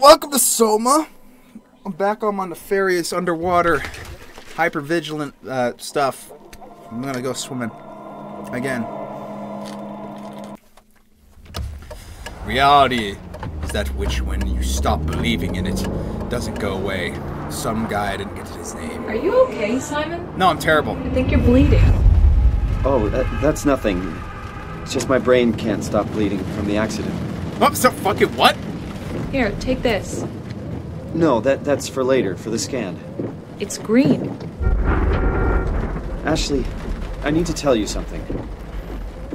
Welcome to Soma. I'm back on my nefarious underwater, hyper vigilant uh, stuff. I'm gonna go swimming again. Reality is that which, when you stop believing in it, doesn't go away. Some guy I didn't get his name. Are you okay, Simon? No, I'm terrible. I think you're bleeding. Oh, that, that's nothing. It's just my brain can't stop bleeding from the accident. Oh, so fucking what? Here, take this. No, that that's for later, for the scan. It's green. Ashley, I need to tell you something.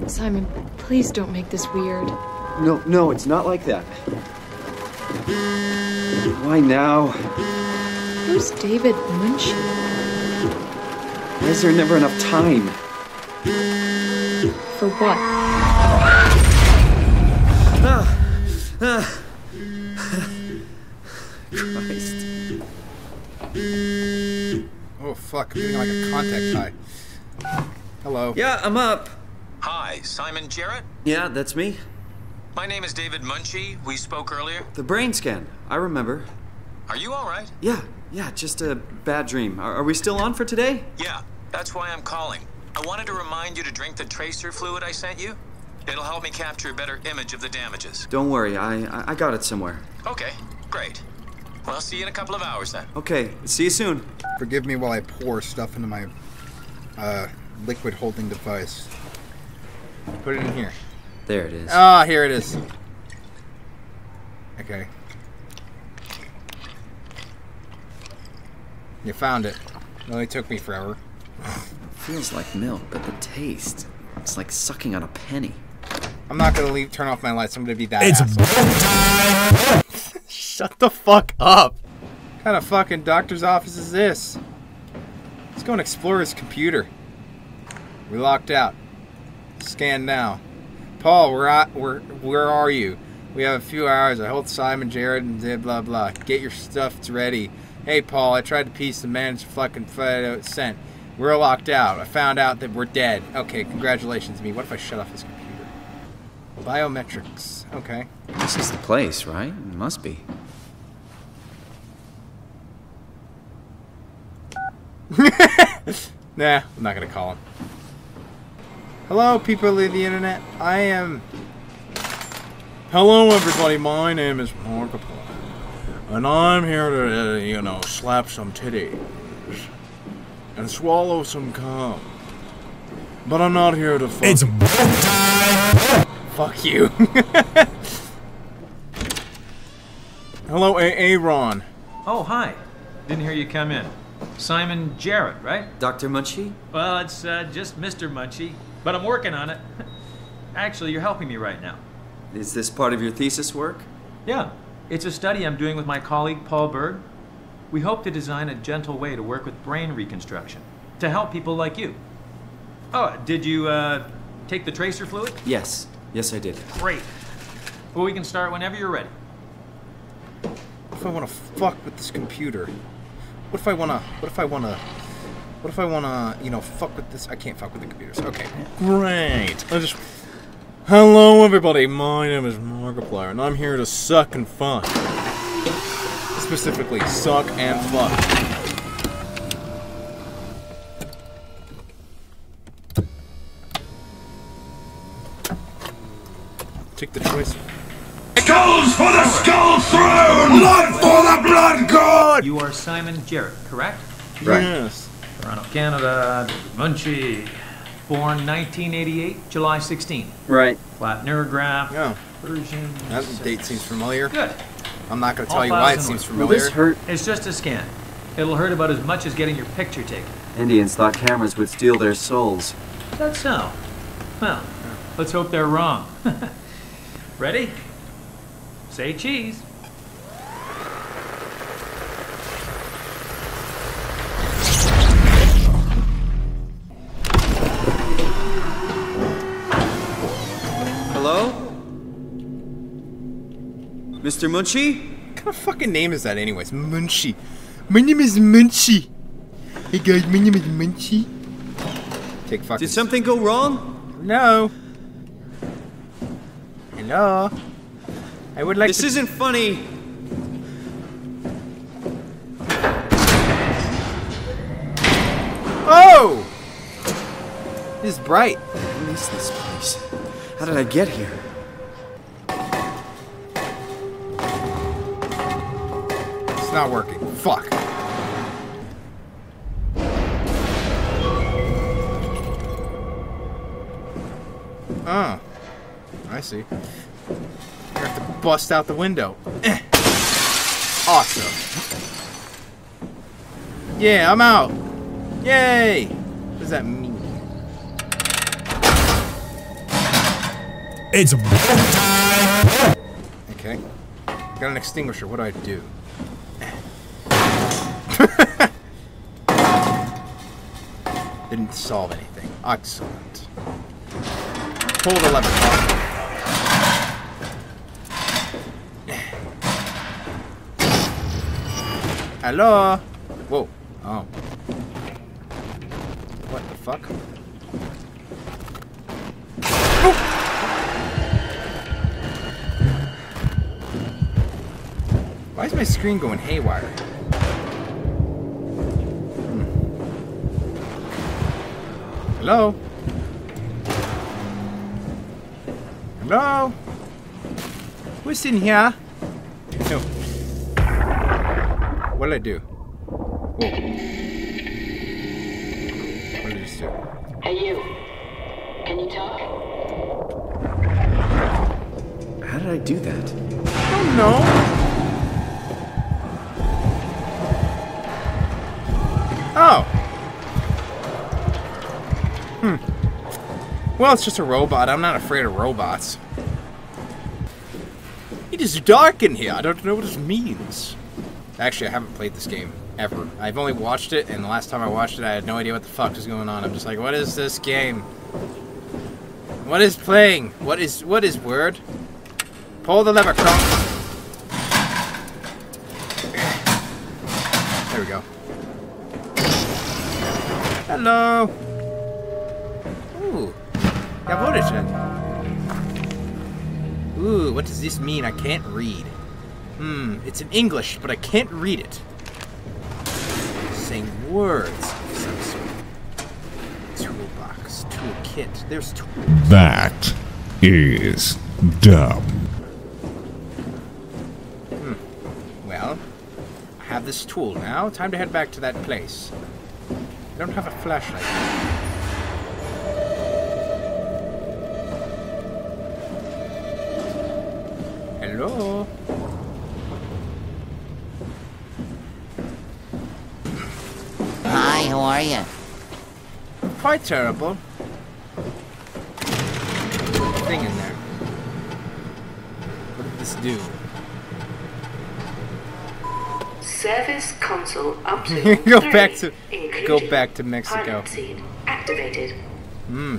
Simon, please don't make this weird. No, no, it's not like that. Why now? Who's David Munshi? Why is there never enough time? For what? Christ. Fuck, I'm doing like a contact high. Hello. Yeah, I'm up. Hi, Simon Jarrett. Yeah, that's me. My name is David Munshi. We spoke earlier. The brain scan. I remember. Are you all right? Yeah, yeah, just a bad dream. Are, are we still on for today? Yeah, that's why I'm calling. I wanted to remind you to drink the tracer fluid I sent you. It'll help me capture a better image of the damages. Don't worry, I I, I got it somewhere. Okay, great. Well, I'll see you in a couple of hours then. Okay, see you soon. Forgive me while I pour stuff into my uh, liquid holding device. Put it in here. There it is. Ah, here it is. Okay. You found it. It only took me forever. Feels like milk, but the taste. It's like sucking on a penny. I'm not gonna leave. Turn off my lights. I'm gonna be that. It's Shut the fuck up. What kind of fucking doctor's office is this? Let's go and explore his computer. We locked out. Scan now. Paul, we're at, where where are you? We have a few hours. I hold Simon, Jarrett, and blah blah blah. Get your stuff ready. Hey, Paul, I tried to piece the man's fucking photo sent. We're locked out. I found out that we're dead. Okay, congratulations to me. What if I shut off his computer? Biometrics. Okay. This is the place, right? It must be. Nah, I'm not gonna call him. Hello, people of the internet. I am. Hello, everybody. My name is Markiplier, and I'm here to, uh, you know, slap some titties and swallow some cum. But I'm not here to. Fuck it's Fuck you. Hello, A- Aaron. Oh, hi. Didn't hear you come in. Simon Jarrett, right? Dr. Munshi? Well, it's uh, just Mr. Munshi, but I'm working on it. Actually, you're helping me right now. Is this part of your thesis work? Yeah, it's a study I'm doing with my colleague Paul Berg. We hope to design a gentle way to work with brain reconstruction to help people like you. Oh, did you uh, take the tracer fluid? Yes. Yes, I did. Great. Well, we can start whenever you're ready. What if I want to fuck with this computer? What if I want to? What if I want to? What if I want to? You know, fuck with this? I can't fuck with the computers. Okay. Great. I just. Hello, everybody. My name is Markiplier, and I'm here to suck and fuck. Specifically, suck and fuck. Take the choice. Skulls for the skull throne! Blood for the blood god! You are Simon Jarrett, correct? Right. Yes. Toronto, Canada, Munchie. Born 1988, July 16. Right. Flat neurograph. Yeah. Version. That six. date seems familiar. Good. I'm not going to All tell you why it seems order. Will familiar. this hurt? It's just a scan. It'll hurt about as much as getting your picture taken. Indians thought cameras would steal their souls. That's so. Well, let's hope they're wrong. Ready? Say cheese. Hello? Mr. Munshi? What kind of fucking name is that, anyways? Munchie. My name is Munchie. Hey guys, my name is Munchie. Take fucking. Did something go wrong? No. No. I would like This isn't funny. Oh! It's bright. At least this place. How did I get here? It's not working. Fuck. Ah. I see. I have to bust out the window. Eh. Awesome. Yeah, I'm out. Yay! What does that mean? It's Okay. Got an extinguisher. What do I do? Didn't solve anything. Excellent. Pull the lever. Hello? Whoa. Oh. What the fuck? Why is my screen going haywire? Hmm. Hello? Hello? Who's in here? Did I do? Whoa. What did I just do? Hey, you. Can you talk? How did I do that? Oh no. Oh. Hmm. Well, it's just a robot. I'm not afraid of robots. It is dark in here. I don't know what this means. Actually, I haven't played this game ever. I've only watched it, and the last time I watched it, I had no idea what the fuck was going on. I'm just like, what is this game? What is playing? What is what is word? Pull the lever, Kronk. There we go. Hello. Ooh. Jawohlchen. Ooh, what does this mean? I can't read. Hmm, it's in English, but I can't read it. Saying words of some sort. Toolbox, toolkit. There's tools. That is dumb. Hmm. Well, I have this tool now. Time to head back to that place. I don't have a flashlight. Are you? Quite terrible. Thing in there. What did this do? Service console update. Go three, back to- go back to Mexico. pilot seat activated. Hmm.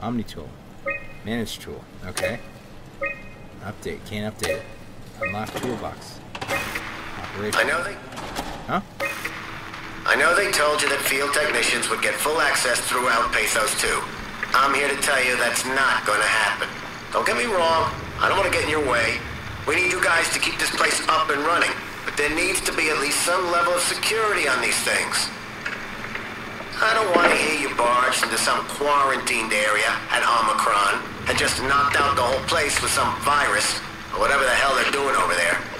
Omni tool. Manage tool. Okay. Update. Can't update it. Unlock toolbox. Operation. I know they Huh? I know they told you that field technicians would get full access throughout Pathos 2. I'm here to tell you that's not going to happen. Don't get me wrong, I don't want to get in your way. We need you guys to keep this place up and running, but there needs to be at least some level of security on these things. I don't want to hear you barged into some quarantined area at Omicron and just knocked out the whole place with some virus or whatever the hell they're doing over there.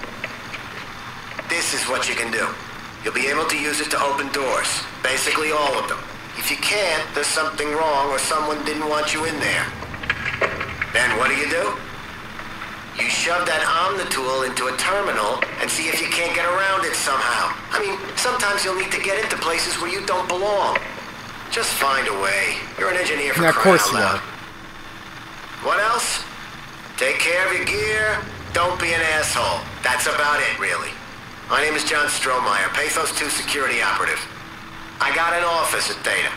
This is what you can do. You'll be able to use it to open doors. Basically all of them. If you can't, there's something wrong or someone didn't want you in there. Then what do you do? You shove that Omnitool into a terminal and see if you can't get around it somehow. I mean, sometimes you'll need to get into places where you don't belong. Just find a way. You're an engineer for Yeah, of crying course out loud. What else? Take care of your gear. Don't be an asshole. That's about it, really. My name is John Strohmeyer, Pathos 2 security operative. I got an office at Theta.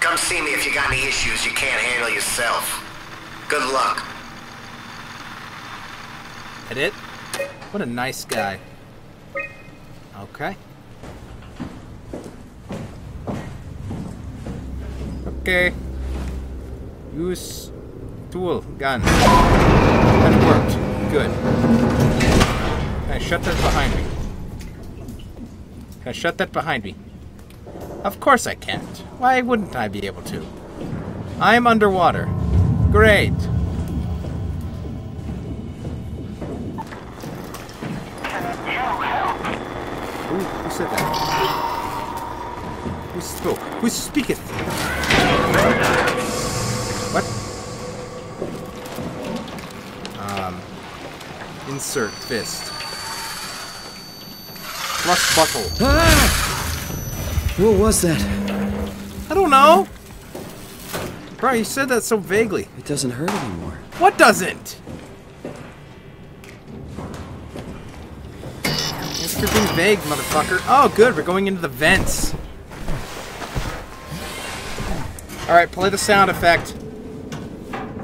Come see me if you got any issues you can't handle yourself. Good luck. That it? What a nice guy. Okay. Okay. Use tool gun. That worked. Good. I shut that behind me? Can I shut that behind me? Of course I can't. Why wouldn't I be able to? I'm underwater. Great. Who, who said that? Who spoke? Who speaketh? What? Um. Insert fist. Flush buckle. Ah! What was that? I don't know. Bro, you said that so vaguely. It doesn't hurt anymore. What doesn't? Thanks for being vague, motherfucker. Oh, good. We're going into the vents. All right, play the sound effect.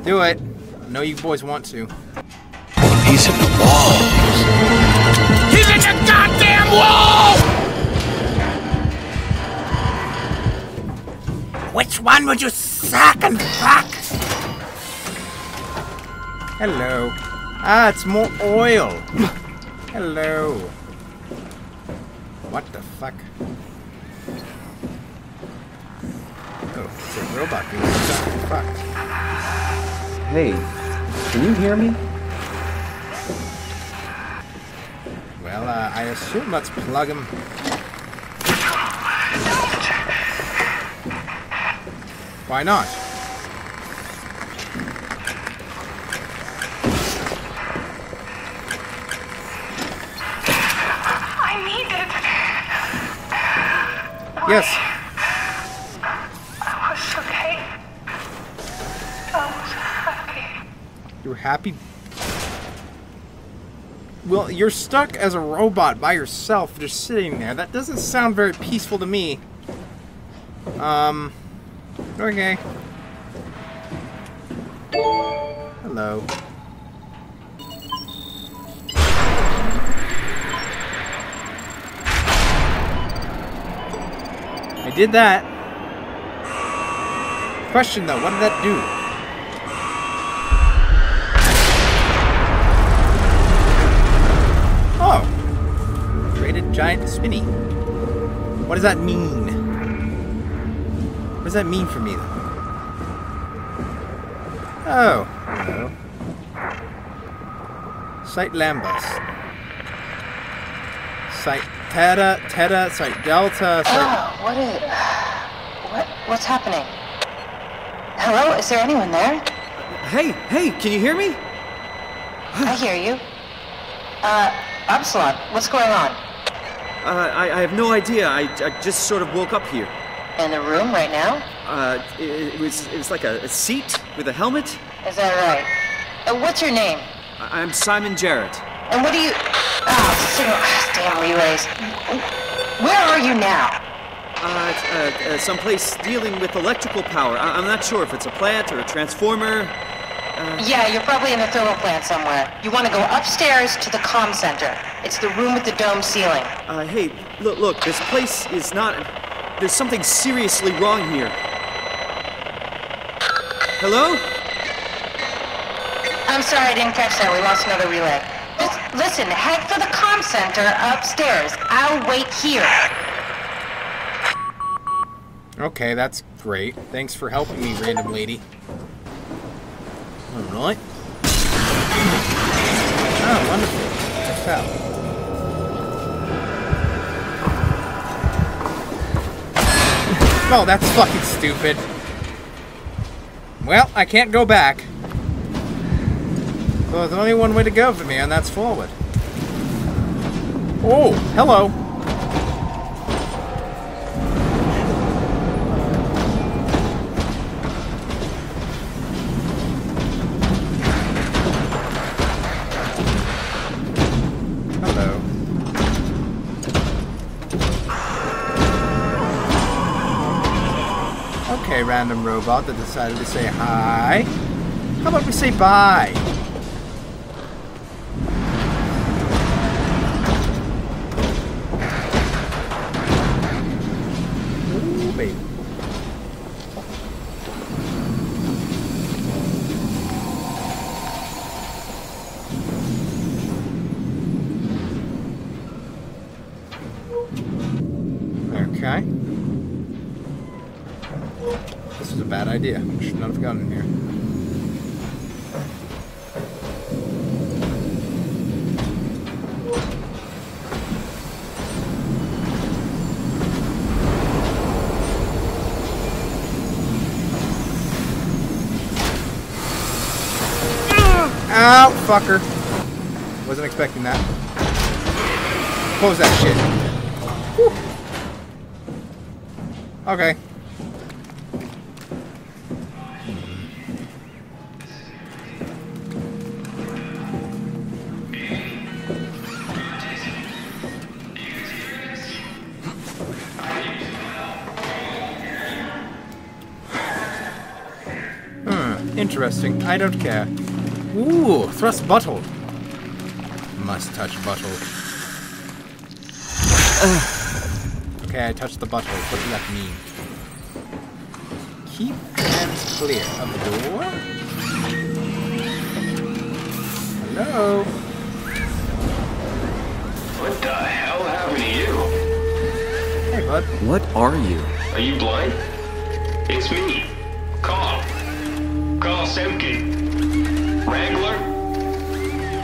Do it. I know you boys want to. He's in the walls. He's in the goddamn wall! Which one would you suck and fuck? Hello. Ah, it's more oil. Hello. What the fuck? Oh, it's a robot being sucked. Fuck. Hey, can you hear me? Well, uh, I assume let's plug him. Why not? I need it. Yes. I was okay. I was happy. Well, you're stuck as a robot by yourself, just sitting there. That doesn't sound very peaceful to me. Um. Okay. Hello. I did that. Question though, what did that do? Giant spinny. What does that mean? What does that mean for me though? Oh. Hello. Site Lambus. Site Theta, Theta, Site Delta, Site... Oh, what is... What, what's happening? Hello? Is there anyone there? Hey, hey, can you hear me? I hear you. Uh, Upsilon, what's going on? Uh, I, I have no idea. I, I just sort of woke up here. In the room right now? Uh, it, it was it was like a, a seat with a helmet. Is that right? Uh, what's your name? I, I'm Simon Jarrett. And what do you... Oh, signal... Damn relays. Where are you now? Uh, uh, uh, someplace dealing with electrical power. I, I'm not sure if it's a plant or a transformer. Yeah, you're probably in the thermal plant somewhere. You want to go upstairs to the comm center. It's the room with the dome ceiling. Uh, hey, look, look, this place is not. There's something seriously wrong here. Hello? I'm sorry I didn't catch that. We lost another relay. Just listen, head for the comm center upstairs. I'll wait here. Okay, that's great. Thanks for helping me, random lady. Alright. Oh, ah, wonderful. Check out. Oh, that's fucking stupid. Well, I can't go back. Well, there's only one way to go for me, and that's forward. Oh. Hello. Random robot that decided to say hi. How about we say bye? Gotten in here. Ow, fucker. Wasn't expecting that. Close that shit. Whew. Okay. Interesting. I don't care. Ooh, thrust bottle. Must touch bottle. okay, I touched the bottle. What does that mean? Keep hands clear of the door. Hello? What the hell happened to you? Hey, bud. What are you? Are you blind? It's me, Carl. Carl Wrangler?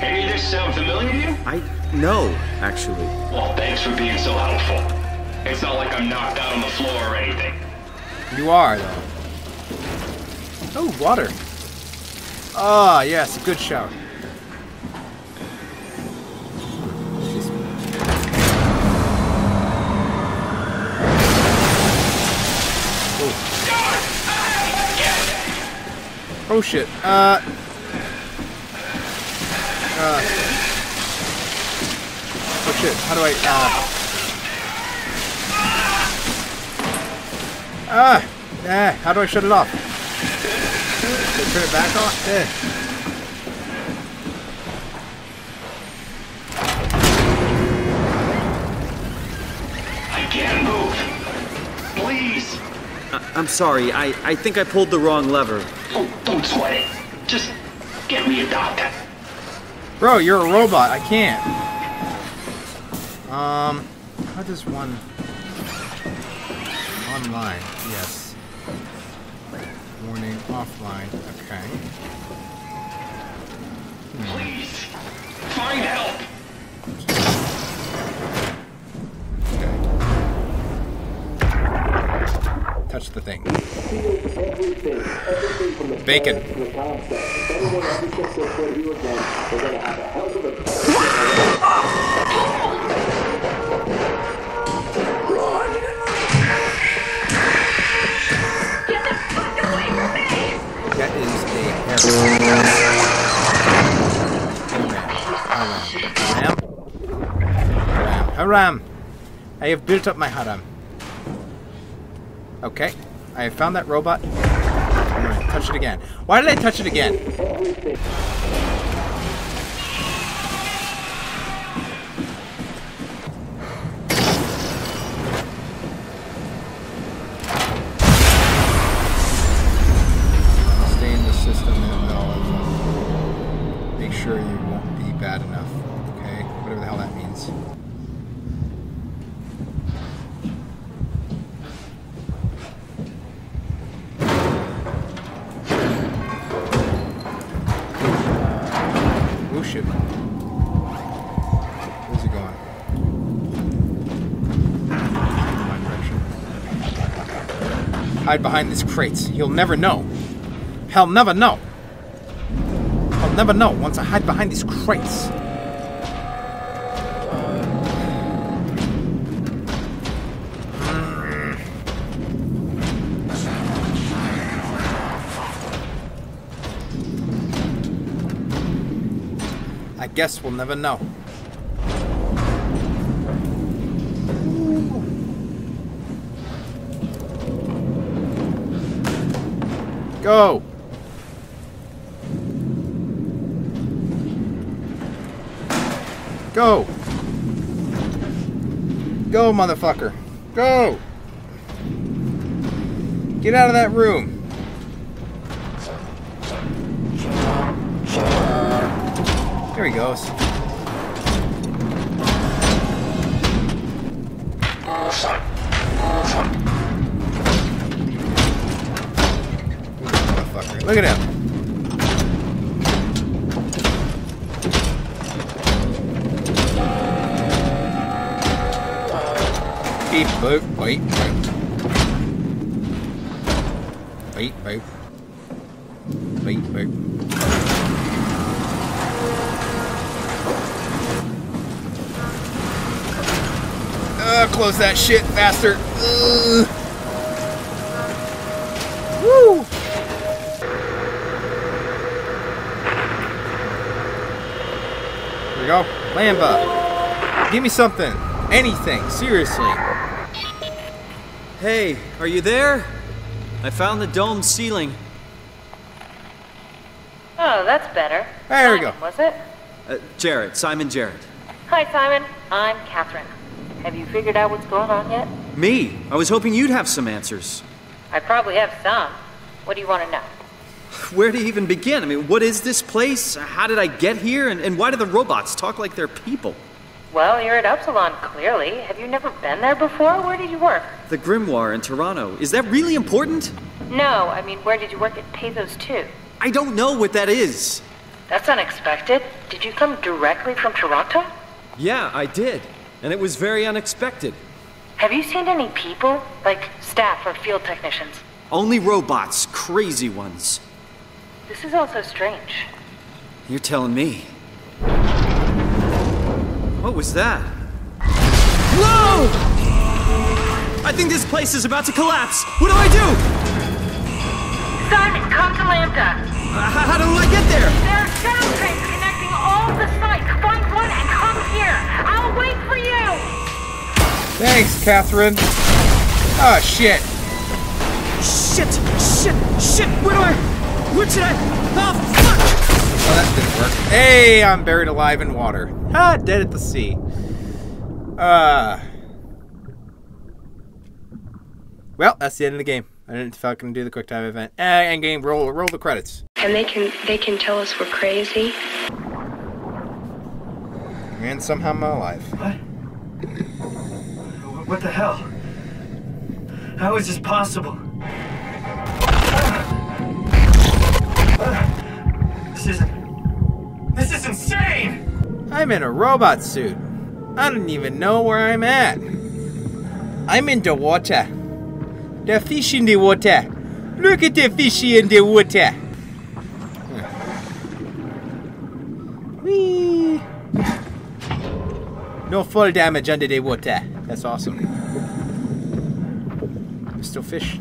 Any of this sound familiar to you? I know, actually. Well, thanks for being so helpful. It's not like I'm knocked out on the floor or anything. You are, though. Oh, water. Ah, yes, good shower. Oh shit. Uh. Uh. Oh shit. How do I? Uh. Ah. Ah. How do I shut it off? Turn it back on? Eh. Sorry. I, I think I pulled the wrong lever. Oh, don't sweat it. Just get me a doctor. Bro, you're a robot. I can't. Um, how does one online? Yes. Warning offline. Okay. Please. Find help. Touch the thing. Bacon. That is a haram. Haram. Haram. I have built up my haram. Okay. I have found that robot. I'm gonna touch it again. Why did I touch it again? Hide behind these crates. He'll never know. He'll never know. He'll never know once I hide behind these crates. I guess we'll never know. Go! Go! Go, motherfucker! Go! Get out of that room! There he goes. Look at him. Beep boop. Wait, wait. Wait, wait. Wait, wait. Uh, close that shit faster. Ugh. Lamba. Give me something. Anything. Seriously. Hey, are you there? I found the dome ceiling. Oh, that's better. There we go. Was it? Uh, Jarrett, Simon Jarrett. Hi, Simon. I'm Catherine. Have you figured out what's going on yet? Me? I was hoping you'd have some answers. I probably have some. What do you want to know? Where to even begin? I mean, what is this place? How did I get here? And, and why do the robots talk like they're people? Well, you're at Upsilon, clearly. Have you never been there before? Where did you work? The Grimoire in Toronto. Is that really important? No, I mean, where did you work at Pathos 2? I don't know what that is. That's unexpected. Did you come directly from Toronto? Yeah, I did. And it was very unexpected. Have you seen any people? Like staff or field technicians? Only robots, crazy ones. This is all so strange. You're telling me. What was that? Whoa! I think this place is about to collapse. What do I do? Simon, come to Lambda. Uh, how, how do I get there? There are sound trains connecting all the sites. Find one and come here. I'll wait for you. Thanks, Catherine. Oh, shit. Shit! Shit! Shit! Where do I? Where should I? Oh, fuck! Oh, that didn't work. Hey, I'm buried alive in water. Ah, dead at the sea. Uh. Well, that's the end of the game. I didn't fucking do the quick time event. Uh, end game. Roll, roll the credits. And they can they can tell us we're crazy. And somehow I'm alive. What the hell? How is this possible? This isn't. This is insane! I'm in a robot suit. I don't even know where I'm at. I'm in the water. The fish in the water. Look at the fishy in the water. Whee! No fall damage under the water. That's awesome. There's still fish.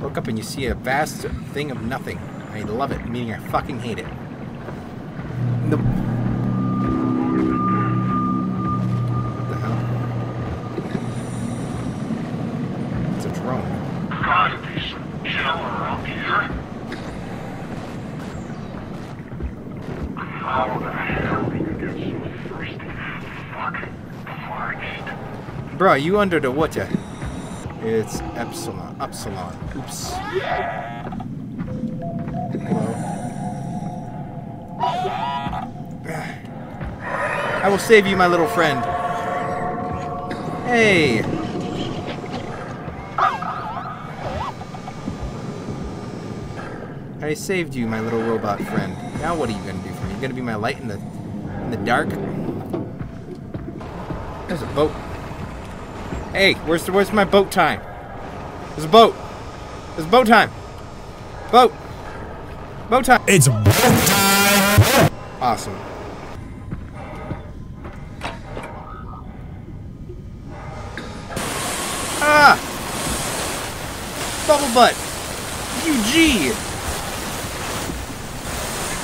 Look up and you see a vast thing of nothing. I love it, meaning I fucking hate it. The What the hell? It's a drone. Gotta be some killer up here. How the hell do you get so thirsty? Fucking parched. Bro, you under the water. It's Epsilon. Epsilon. Oops. Hello. I will save you, my little friend. Hey. I saved you, my little robot friend. Now what are you gonna do for me? You gonna be my light in the in the dark? There's a boat. Hey, where's the, where's my boat time? There's a boat. There's boat time. Boat. Boat time. It's boat time. Awesome. Ah! Bubble butt. UG.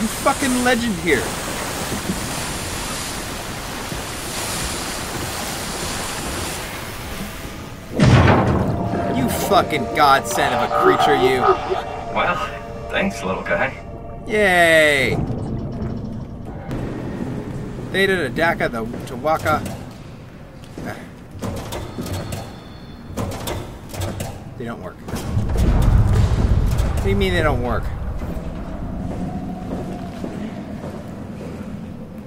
You fucking legend here. You fucking godsend of a creature, you. Well, thanks, little guy. Yay! Theta to Daka the to Waka. Ah. They don't work. What do you mean they don't work?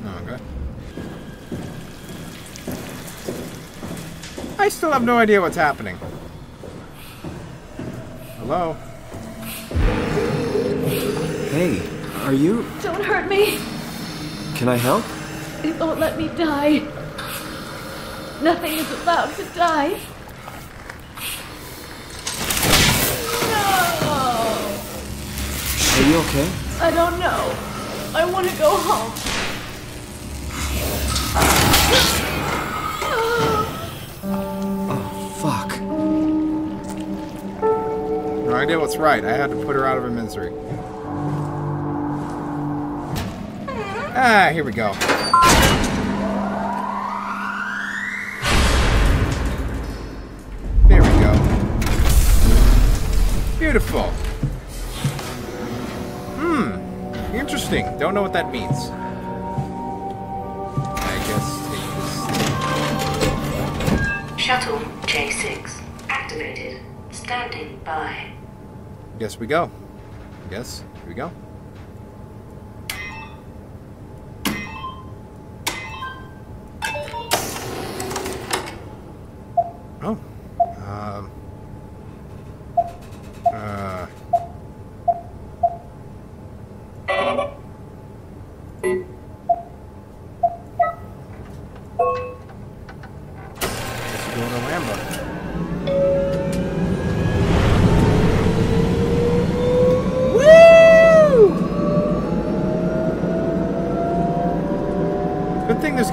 Oh, okay. I still have no idea what's happening. Hello? Hey, are you? Don't hurt me. Can I help? It won't let me die. Nothing is allowed to die. No! Are you okay? I don't know. I want to go home. Oh, fuck. No idea what's right. I had to put her out of her misery. Ah, here we go. Beautiful. Hmm. Interesting. Don't know what that means. I guess Shuttle J6 activated. Standing by. Guess we go. Yes, here we go.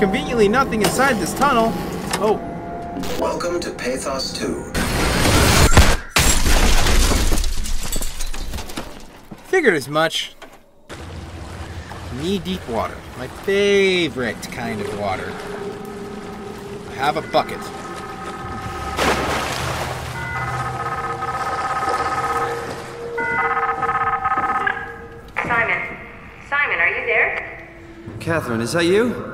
Conveniently nothing inside this tunnel. Oh. Welcome to Pathos 2. Figured as much. Knee deep water. My favorite kind of water. I have a bucket. Simon. Simon, are you there? Catherine, is that you?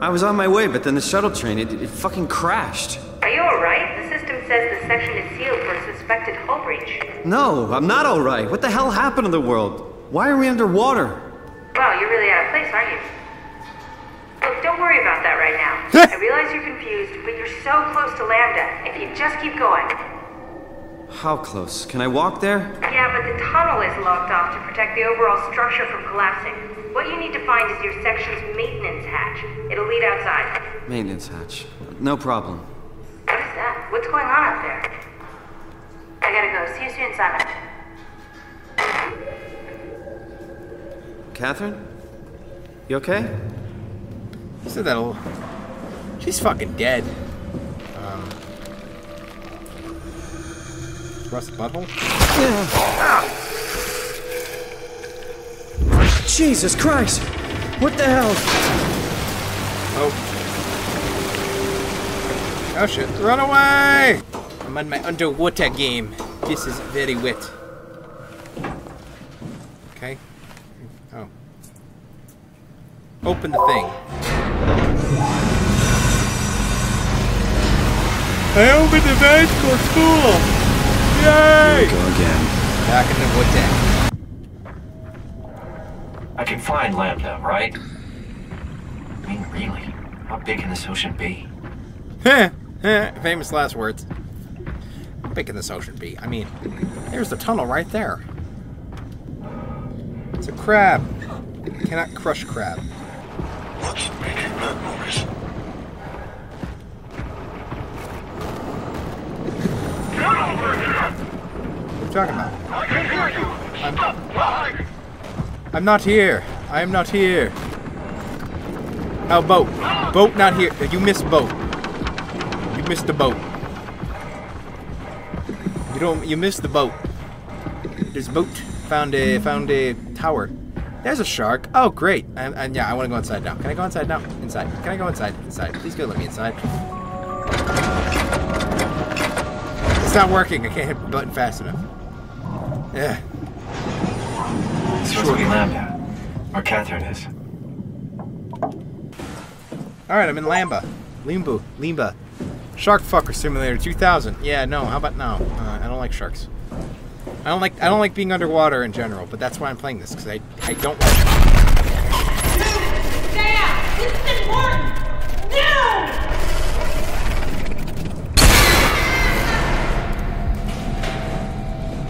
I was on my way, but then the shuttle train, it, it fucking crashed. Are you alright? The system says the section is sealed for a suspected hull breach. No, I'm not alright. What the hell happened to the world? Why are we underwater? Wow, you're really out of place, aren't you? Look, don't worry about that right now. I realize you're confused, but you're so close to Lambda. If you just keep going. How close? Can I walk there? Yeah, but the tunnel is locked off to protect the overall structure from collapsing. What you need to find is your section's maintenance hatch. It'll lead outside. Maintenance hatch. No problem. What is that? What's going on up there? I gotta go. See you soon, Simon. Catherine? You okay? You said that. a- She's fucking dead. Rust butthole? Jesus Christ! What the hell? Oh. Oh shit. Run away! I'm on my underwater game. This is very wet. Okay. Oh. Open the thing. I opened the magical school! Yay! Go again. Back in the water. I can find Lambda, right? I mean, really, how big can this ocean be? Heh, heh, Famous last words. How big can this ocean be? I mean, there's the tunnel right there. It's a crab. You cannot crush crab. What's making that noise? What are you talking about? I can hear you! I'm, Stop! I'm not here. I am not here. Oh, boat. Boat not here. You missed boat. You missed the boat. You don't. You missed the boat. There's a boat. Found a found a tower. There's a shark. Oh, great. And, and yeah, I want to go inside now. Can I go inside now? Inside. Can I go inside? Inside. Please go let me inside. It's not working. I can't hit the button fast enough. Yeah. It's supposed to be Lambda. Where Catherine is. Alright, I'm in Lamba. Limbu. Limba. Shark Fucker Simulator 2000. Yeah, no, how about now? Uh, I don't like sharks. I don't like I don't like being underwater in general, but that's why I'm playing this, because I, I don't like Stay out! This is important! No!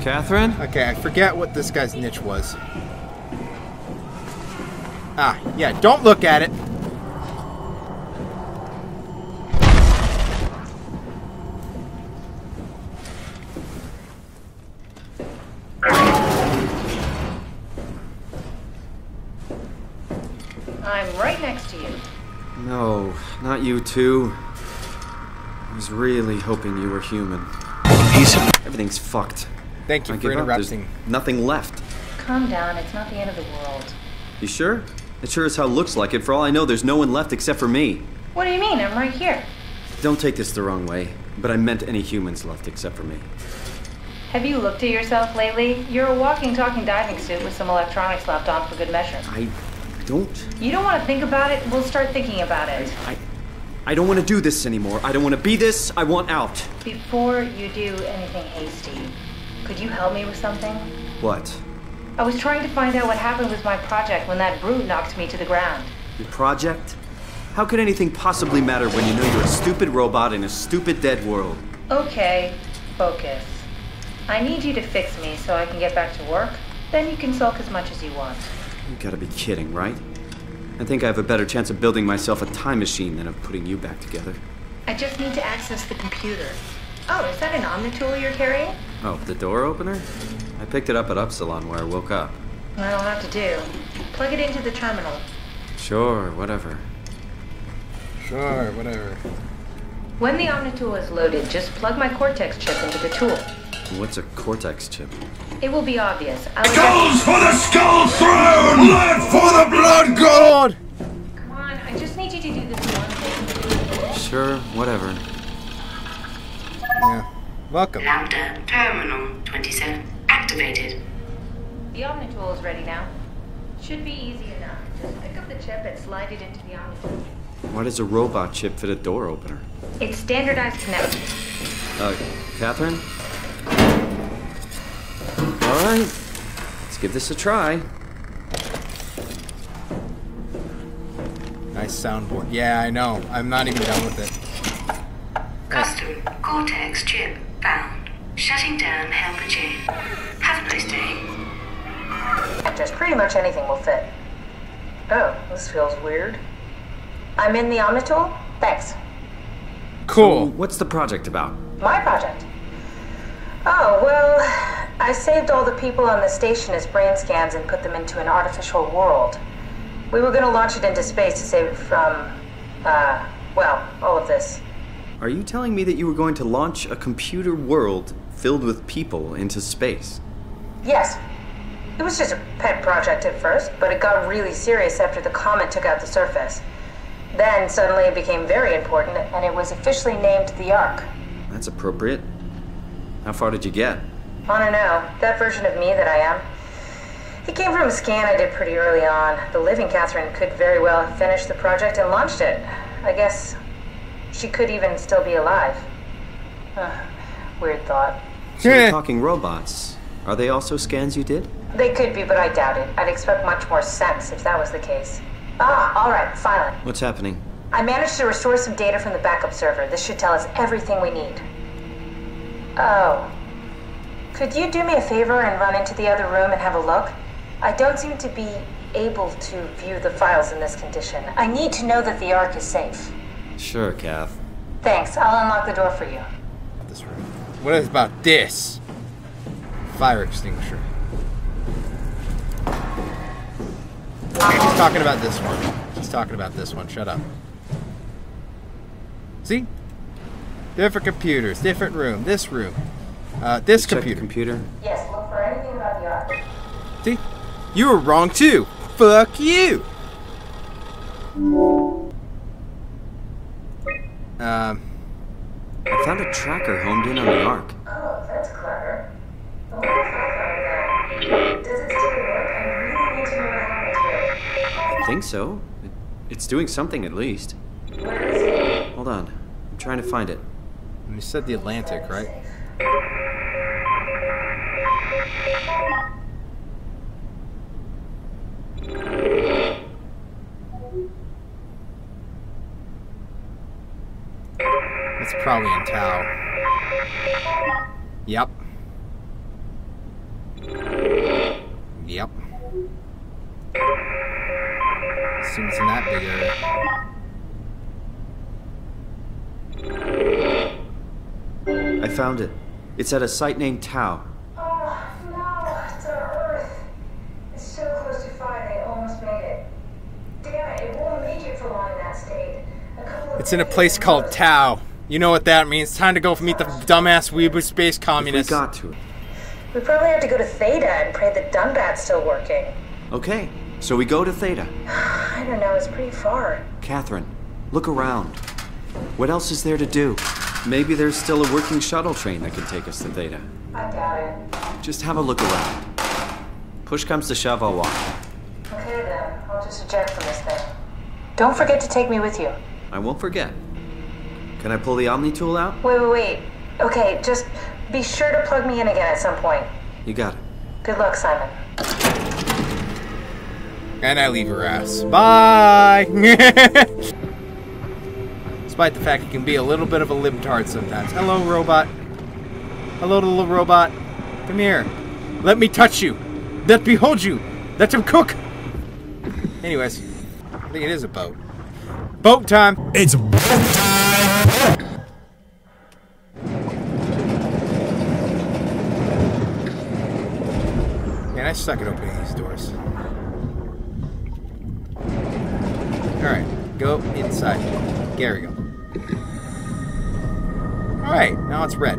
Catherine? Okay, I forget what this guy's niche was. Ah, yeah, don't look at it. I'm right next to you. No, not you too. I was really hoping you were human. He's Everything's fucked. Thank you I for give up. There's interrupting. nothing left. Calm down, it's not the end of the world. You sure? It sure as hell looks like it. For all I know, there's no one left except for me. What do you mean? I'm right here. Don't take this the wrong way, but I meant any humans left except for me. Have you looked at yourself lately? You're a walking, talking diving suit with some electronics slapped on for good measure. I don't. You don't want to think about it? We'll start thinking about it. I. I don't want to do this anymore. I don't want to be this. I want out. Before you do anything hasty, could you help me with something? What? I was trying to find out what happened with my project when that brute knocked me to the ground. Your project? How could anything possibly matter when you know you're a stupid robot in a stupid dead world? Okay, focus. I need you to fix me so I can get back to work. Then you can sulk as much as you want. You gotta be kidding, right? I think I have a better chance of building myself a time machine than of putting you back together. I just need to access the computer. Oh, is that an Omnitool you're carrying? Oh, the door opener? I picked it up at Upsilon where I woke up. That'll have to do. Plug it into the terminal. Sure, whatever. Sure, whatever. When the Omnitool is loaded, just plug my Cortex chip into the tool. What's a Cortex chip? It will be obvious. I'll Skulls for the skull throne! Blood for the blood god! Come on, I just need you to do this one thing. Sure, whatever. Yeah. Welcome. Lambda Terminal 27 activated. The Omnitool is ready now. Should be easy enough. Just pick up the chip and slide it into the Omnitool. Why does a robot chip fit a door opener? It's standardized connection. Uh, Catherine? Alright, let's give this a try. Nice soundboard. Yeah, I know. I'm not even done with it. Custom Cortex chip found. Shutting down helper chain. Have a nice day. Just pretty much anything will fit. Oh, this feels weird. I'm in the Omnitool? Thanks. Cool. So what's the project about? My project. Oh, well, I saved all the people on the station as brain scans and put them into an artificial world. We were gonna launch it into space to save it from, uh, well, all of this. Are you telling me that you were going to launch a computer world filled with people into space? Yes. It was just a pet project at first, but it got really serious after the comet took out the surface. Then suddenly it became very important, and it was officially named the Ark. That's appropriate. How far did you get? I don't know. That version of me that I am. It came from a scan I did pretty early on. The living Catherine could very well have finished the project and launched it. I guess she could even still be alive. Huh. Weird thought. So you're talking robots. Are they also scans you did? They could be, but I doubt it. I'd expect much more sense if that was the case. Ah, all right, Phylon. What's happening? I managed to restore some data from the backup server. This should tell us everything we need. Oh. Could you do me a favor and run into the other room and have a look? I don't seem to be able to view the files in this condition. I need to know that the Ark is safe. Sure, Kath. Thanks. I'll unlock the door for you. This room. What is about this? Fire extinguisher. He's talking about this one. He's talking about this one. Shut up. See? Different computers, different room. This room. Uh, this Check the computer. computer. Yes, look for anything about the Ark. See? You were wrong too. Fuck you. Um, I found a tracker homed in on the Ark. Oh, that's clever. I thought that. Does it still work? I really need to know what happened to it. I think so. It, it's doing something at least. Where is it? Hold on. I'm trying to find it. you said the Atlantic, right? It's probably in Tau. Yep. Yep. assume it's in that big area. I found it. It's at a site named Tau. Oh, no, it's our Earth. It's so close to fire, they almost made it. Damn it, it won't make it for long in that state. A couple of It's in a place called Tau. You know what that means. Time to go meet the dumbass weeaboo space communists. We got to. We probably have to go to Theta and pray the Dunbat's still working. Okay, so we go to Theta. I don't know, it's pretty far. Catherine, look around. What else is there to do? Maybe there's still a working shuttle train that can take us to Theta. I doubt it. Just have a look around. Push comes to shove, I'll walk. Okay then, I'll just eject from this thing. Don't forget to take me with you. I won't forget. Can I pull the Omni tool out? Wait, wait, wait. Okay, just be sure to plug me in again at some point. You got it. Good luck, Simon. And I leave her ass. Bye! Despite the fact he can be a little bit of a libtard sometimes. Hello, robot. Hello, little robot. Come here. Let me touch you. Let me hold you. Let him cook. Anyways, I think it is a boat. Boat time. It's I suck at opening these doors. Alright, go inside. There we go. Alright, now it's red.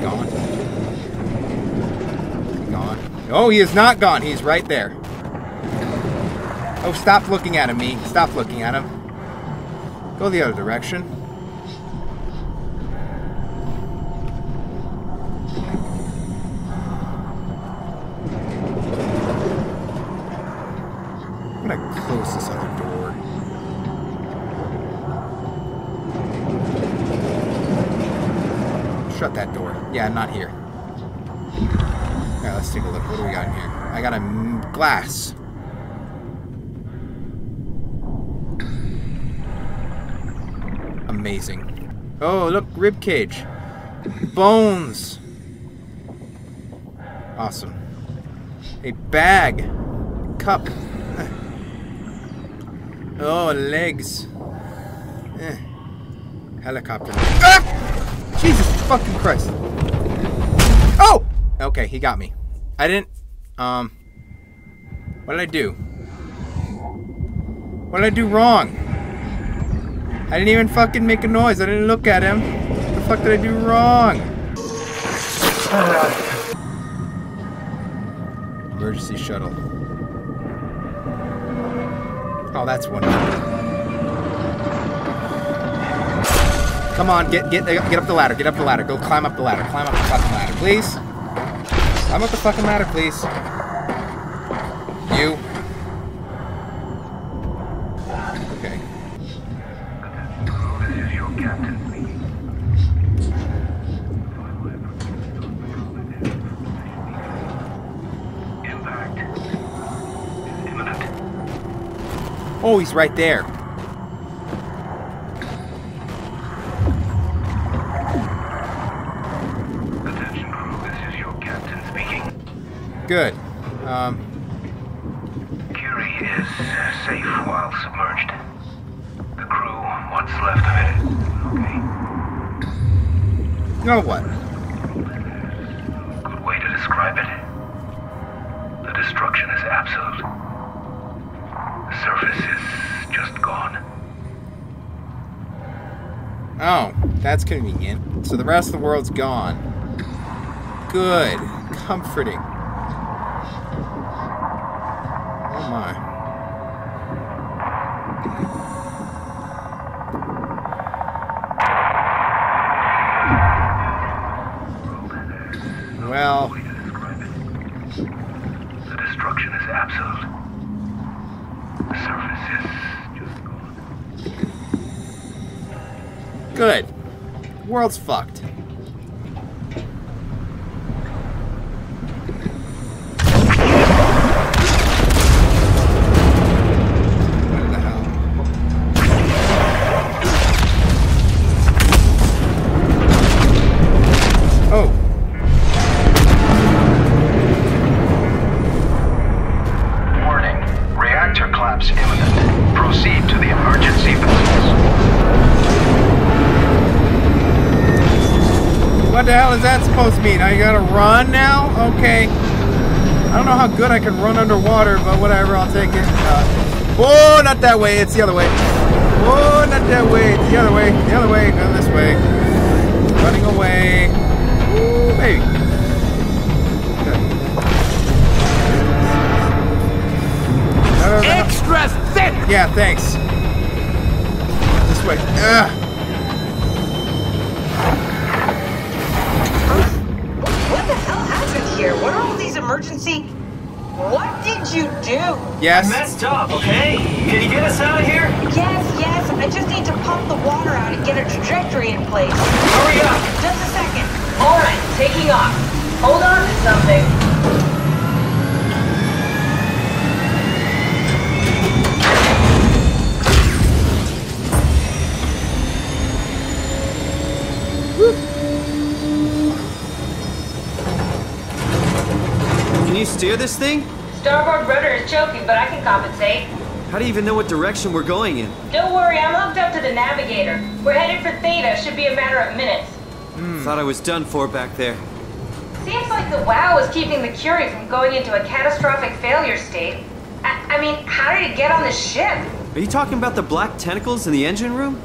Gone? Gone? Oh, he is not gone. He's right there. Oh, stop looking at him, me. Stop looking at him. Go the other direction. I'm gonna close this other door. Shut that door. Yeah, I'm not here. Alright, let's take a look. What do we got in here? I got a glass. Oh, look, rib cage. Bones. Awesome. A bag. Cup. Oh, legs. Eh. Helicopter. Ah! Jesus fucking Christ. Oh! Okay, he got me. I didn't... Um... What did I do? What did I do wrong? I didn't even fucking make a noise. I didn't look at him. What the fuck did I do wrong? Emergency shuttle. Oh, that's one. Come on, get get get up the ladder. Get up the ladder. Go climb up the ladder. Climb up the fucking ladder, please. Climb up the fucking ladder, please. Oh, he's right there. Attention crew, this is your captain speaking. Good. Um, Curie is safe while submerged. The crew, what's left of it, okay? you know what? Good way to describe it. The destruction is absolute. The surface is just gone. Oh, that's convenient. So the rest of the world's gone. Good. Comforting. World's fucked. Run now? Okay. I don't know how good I can run underwater, but whatever, I'll take it. Uh, whoa, not that way, it's the other way. Whoa, not that way, it's the other way, the other way, go this way. Running away. Woo, baby. Extra thick! Yeah, thanks. This way. Ugh. Do? Yes. I messed up, okay? Can you get us out of here? Yes, yes. I just need to pump the water out and get a trajectory in place. Hurry up! Just a second. All right, taking off. Hold on to something. Can you steer this thing? Starboard rudder is choking, but I can compensate. How do you even know what direction we're going in? Don't worry, I'm hooked up to the navigator. We're headed for Theta. Should be a matter of minutes. Hmm. Thought I was done for back there. Seems like the WAU is keeping the Curie from going into a catastrophic failure state. I, I mean, how did it get on the ship? Are you talking about the black tentacles in the engine room?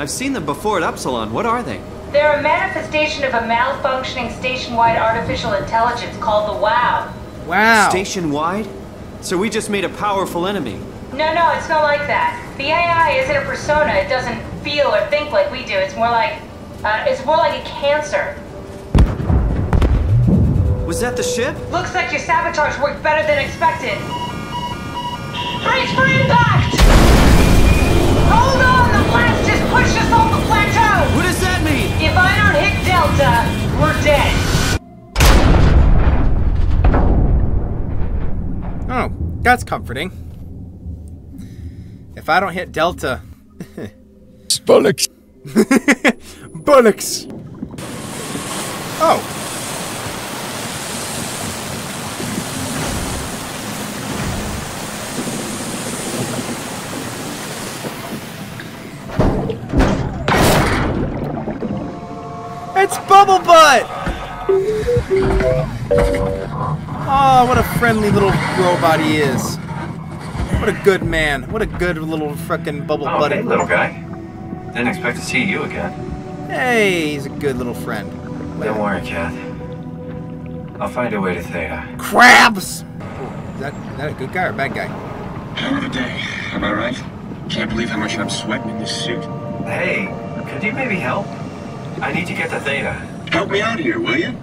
I've seen them before at Upsilon. What are they? They're a manifestation of a malfunctioning station-wide artificial intelligence called the WAU. Wow. Station wide? So we just made a powerful enemy. No, no, it's not like that. The AI isn't a persona. It doesn't feel or think like we do. It's more like, uh, it's more like a cancer. Was that the ship? Looks like your sabotage worked better than expected. Brace for impact! Hold on, the blast just pushed us off the plateau! What does that mean? If I don't hit Delta, we're dead. That's comforting. If I don't hit Delta. Bullocks. Bullocks. Oh. It's Bubble Butt! Oh, what a friendly little robot he is. What a good man. What a good little frickin' bubble Oh, buddy. hey, little guy. Didn't expect to see you again. Hey, he's a good little friend. Don't worry, Kath. I'll find a way to Theta. Crabs! Is that, is that a good guy or a bad guy? Hell of a day. Am I right? Can't believe how much I'm sweating in this suit. Hey, could you maybe help? I need to get to Theta. Help me out here, will you?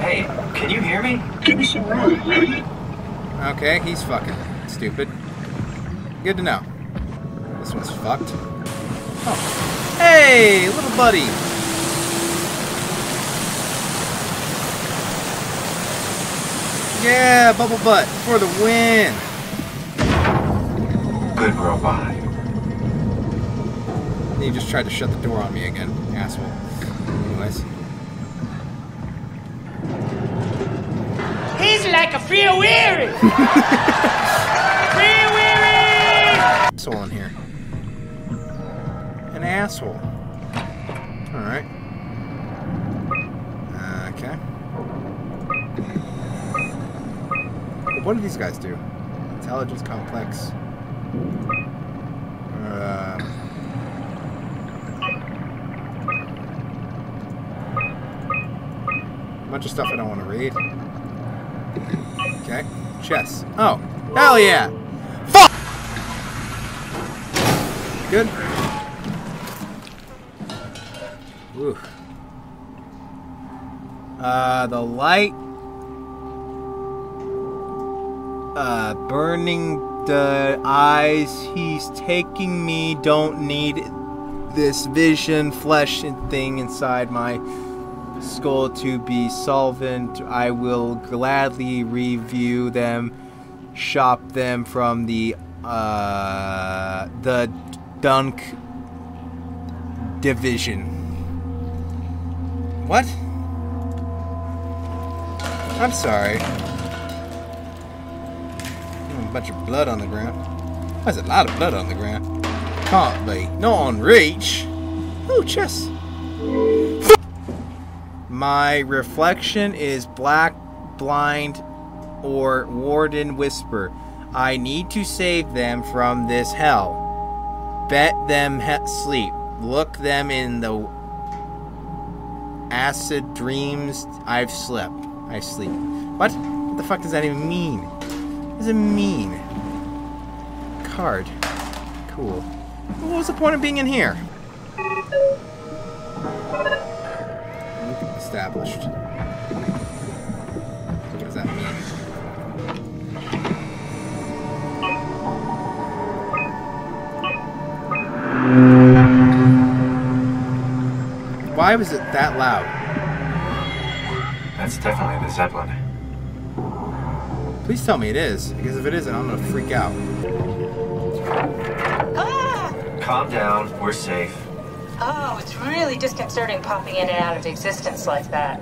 Hey, can you hear me? Give me some room, will you? Okay, he's fucking stupid. Good to know. This one's fucked. Oh. Hey, little buddy! Yeah, bubble butt for the win! Good robot. He just tried to shut the door on me again, asshole. Anyways. He's like a free weary. free weary. Asshole in here. An asshole. Alright. Okay. What do these guys do? Intelligence complex. Uh, bunch of stuff I don't want to read. Okay. Chess. Oh. Hell yeah! Fuck! Good. Ooh. Uh, the light. Uh, burning the eyes. He's taking me. Don't need this vision, flesh thing inside my skull to be solvent. I will gladly review them, shop them from the uh, the Dunk division. What? I'm sorry. A bunch of blood on the ground. There's a lot of blood on the ground. Can't be. Not on reach. Oh, chess. My reflection is black, blind, or warden whisper. I need to save them from this hell. Bet them he- sleep. Look them in the acid dreams. I've slept. I sleep. What? What the fuck does that even mean? What does it mean? Card. Cool. What was the point of being in here? Established. What does that mean? Why was it that loud? That's definitely the Zeppelin. Please tell me it is, because if it isn't, I'm gonna freak out. Calm down. We're safe. Oh, it's really disconcerting popping in and out of existence like that.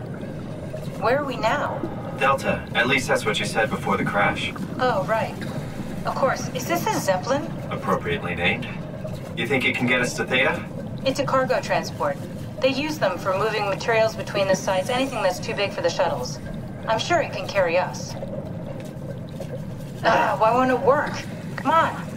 Where are we now? Delta. At least that's what you said before the crash. Oh, right. Of course. Is this a Zeppelin? Appropriately named. You think it can get us to Theta? It's a cargo transport. They use them for moving materials between the sites, anything that's too big for the shuttles. I'm sure it can carry us. Ah, why won't it work? Come on.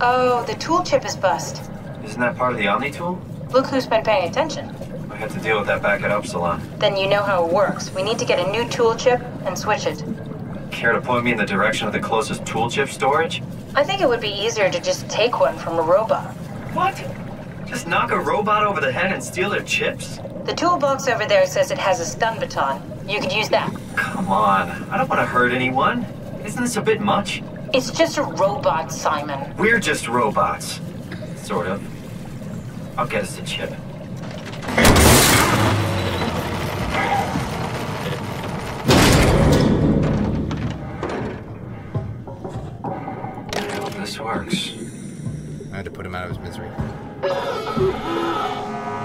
Oh, the tool chip is bust. Isn't that part of the Omni tool? Look who's been paying attention. I had to deal with that back at Upsilon. Then you know how it works. We need to get a new tool chip and switch it. Care to point me in the direction of the closest tool chip storage? I think it would be easier to just take one from a robot. What? Just knock a robot over the head and steal their chips? The toolbox over there says it has a stun baton. You could use that. Come on. I don't want to hurt anyone. Isn't this a bit much? It's just a robot, Simon. We're just robots. Sort of. I'll get us a chip. This works. I had to put him out of his misery.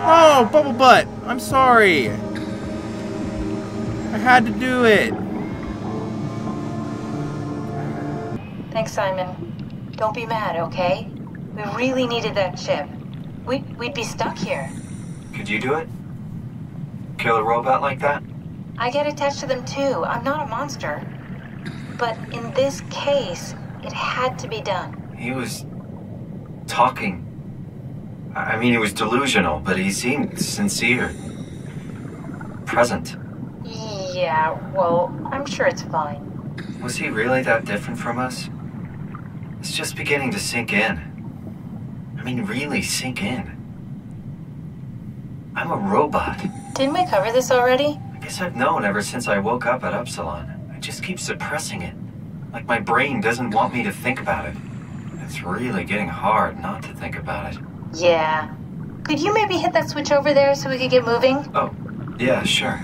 Oh, Bubble Butt! I'm sorry! I had to do it! Thanks, Simon. Don't be mad, okay? We really needed that chip. We'd, we'd be stuck here. Could you do it? Kill a robot like that? I get attached to them too. I'm not a monster. But in this case, it had to be done. He was talking. I I mean, he was delusional, but he seemed sincere. Present. Yeah, well, I'm sure it's fine. Was he really that different from us? It's just beginning to sink in. I mean, really sink in. I'm a robot. Didn't we cover this already? I guess I've known ever since I woke up at Upsilon. I just keep suppressing it. Like my brain doesn't want me to think about it. It's really getting hard not to think about it. Yeah. Could you maybe hit that switch over there so we could get moving? Oh, yeah, sure.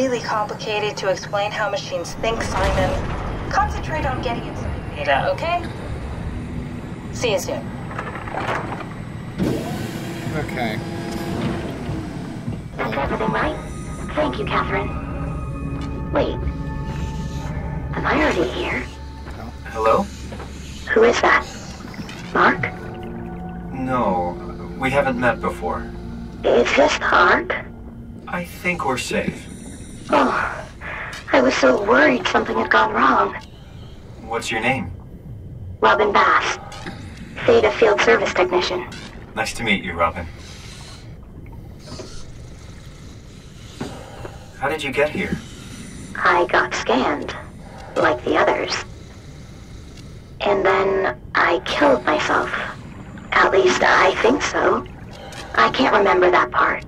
Really complicated to explain how machines think, Simon. Concentrate on getting inside Theta, okay? See you soon. Okay. That's everything right? Thank you, Catherine. Wait. Am I already here? Hello? Who is that? Mark? No, we haven't met before. Is this the Ark? I think we're safe. Oh, I was so worried something had gone wrong. What's your name? Robin Bass. Theta Field Service Technician. Nice to meet you, Robin. How did you get here? I got scanned, like the others. And then I killed myself. At least I think so. I can't remember that part.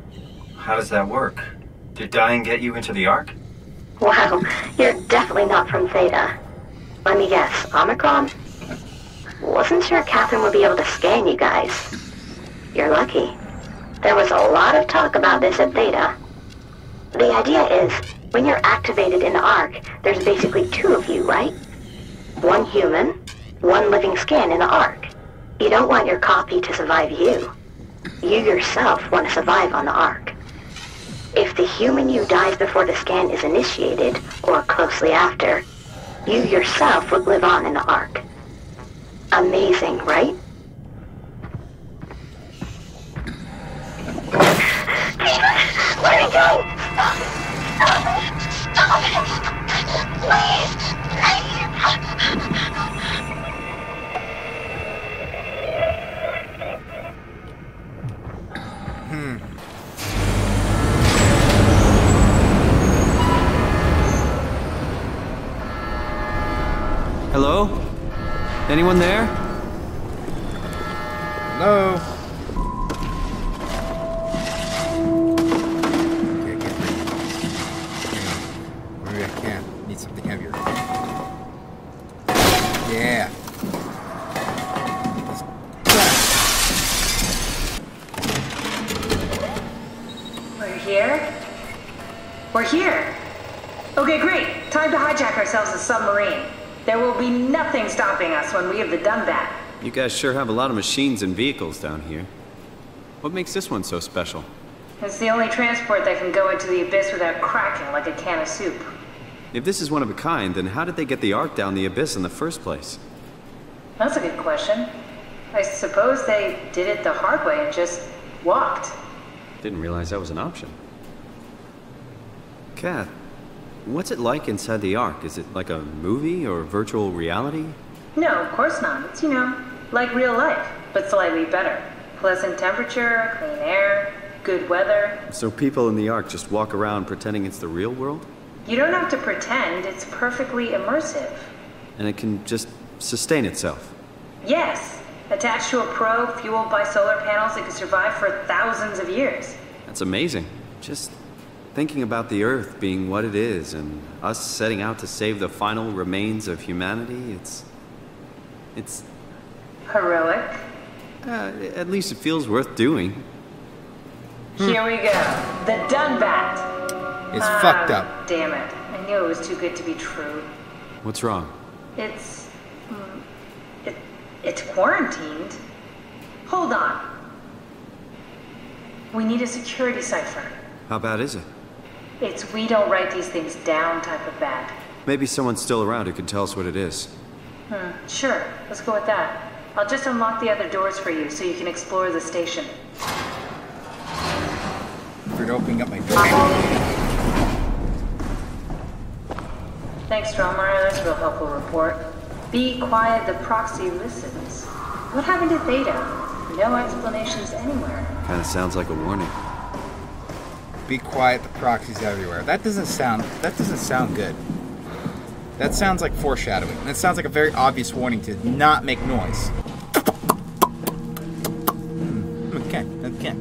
How does that work? Did dying get you into the Ark? Wow, you're definitely not from Theta. Let me guess, Omicron? Wasn't sure Catherine would be able to scan you guys. You're lucky. There was a lot of talk about this at Theta. The idea is, when you're activated in the Ark, there's basically two of you, right? One human, one living scan in the Ark. You don't want your copy to survive you. You yourself want to survive on the Ark. If the human you dies before the scan is initiated, or closely after, you yourself would live on in the Ark. Amazing, right? Let me go! Stop! It! Please! Hmm. Hello? Anyone there? Hello? Maybe I can. Need something heavier. Yeah. We're here? We're here! Okay, great. Time to hijack ourselves a submarine. There will be nothing stopping us when we have the Dunbat. You guys sure have a lot of machines and vehicles down here. What makes this one so special? It's the only transport that can go into the abyss without cracking like a can of soup. If this is one of a kind, then how did they get the Ark down the abyss in the first place? That's a good question. I suppose they did it the hard way and just walked. Didn't realize that was an option. Kath, what's it like inside the Ark? Is it like a movie or virtual reality? No, of course not. It's, you know, like real life, but slightly better. Pleasant temperature, clean air, good weather. So people in the Ark just walk around pretending it's the real world? You don't have to pretend, it's perfectly immersive. And it can just sustain itself? Yes, attached to a probe fueled by solar panels it can survive for thousands of years. That's amazing. Just thinking about the Earth being what it is and us setting out to save the final remains of humanity, it's. It's. Heroic. Uh, at least it feels worth doing. Here we go. The Dunbat. It's Ah, fucked up. Damn it. I knew it was too good to be true. What's wrong? It's. mm, It, it's quarantined. Hold on. We need a security cipher. How bad is it? It's we don't write these things down type of bad. Maybe someone's still around who can tell us what it is. Hmm, sure. Let's go with that. I'll just unlock the other doors for you so you can explore the station. For opening up my door. Thanks, Dromar. That's a real helpful report. Be quiet, the proxy listens. What happened to Theta? No explanations anywhere. Kinda sounds like a warning. Be quiet, the proxy's everywhere. That doesn't sound that doesn't sound good. That sounds like foreshadowing. That sounds like a very obvious warning to not make noise. Hmm, Okay, okay.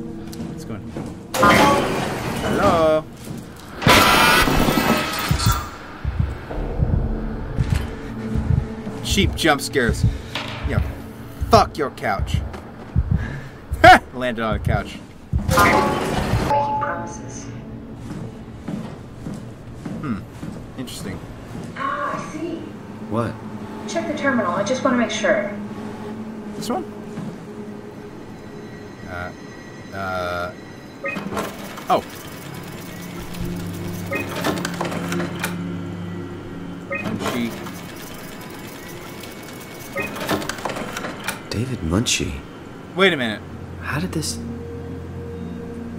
Let's go. Hello? Cheap jump scares. Yeah. Fuck your couch. Landed on a couch. Interesting. Ah, I see. What? Check the terminal. I just want to make sure. This one? Uh. Uh. Oh. Munshi. David Munshi. Wait a minute. How did this.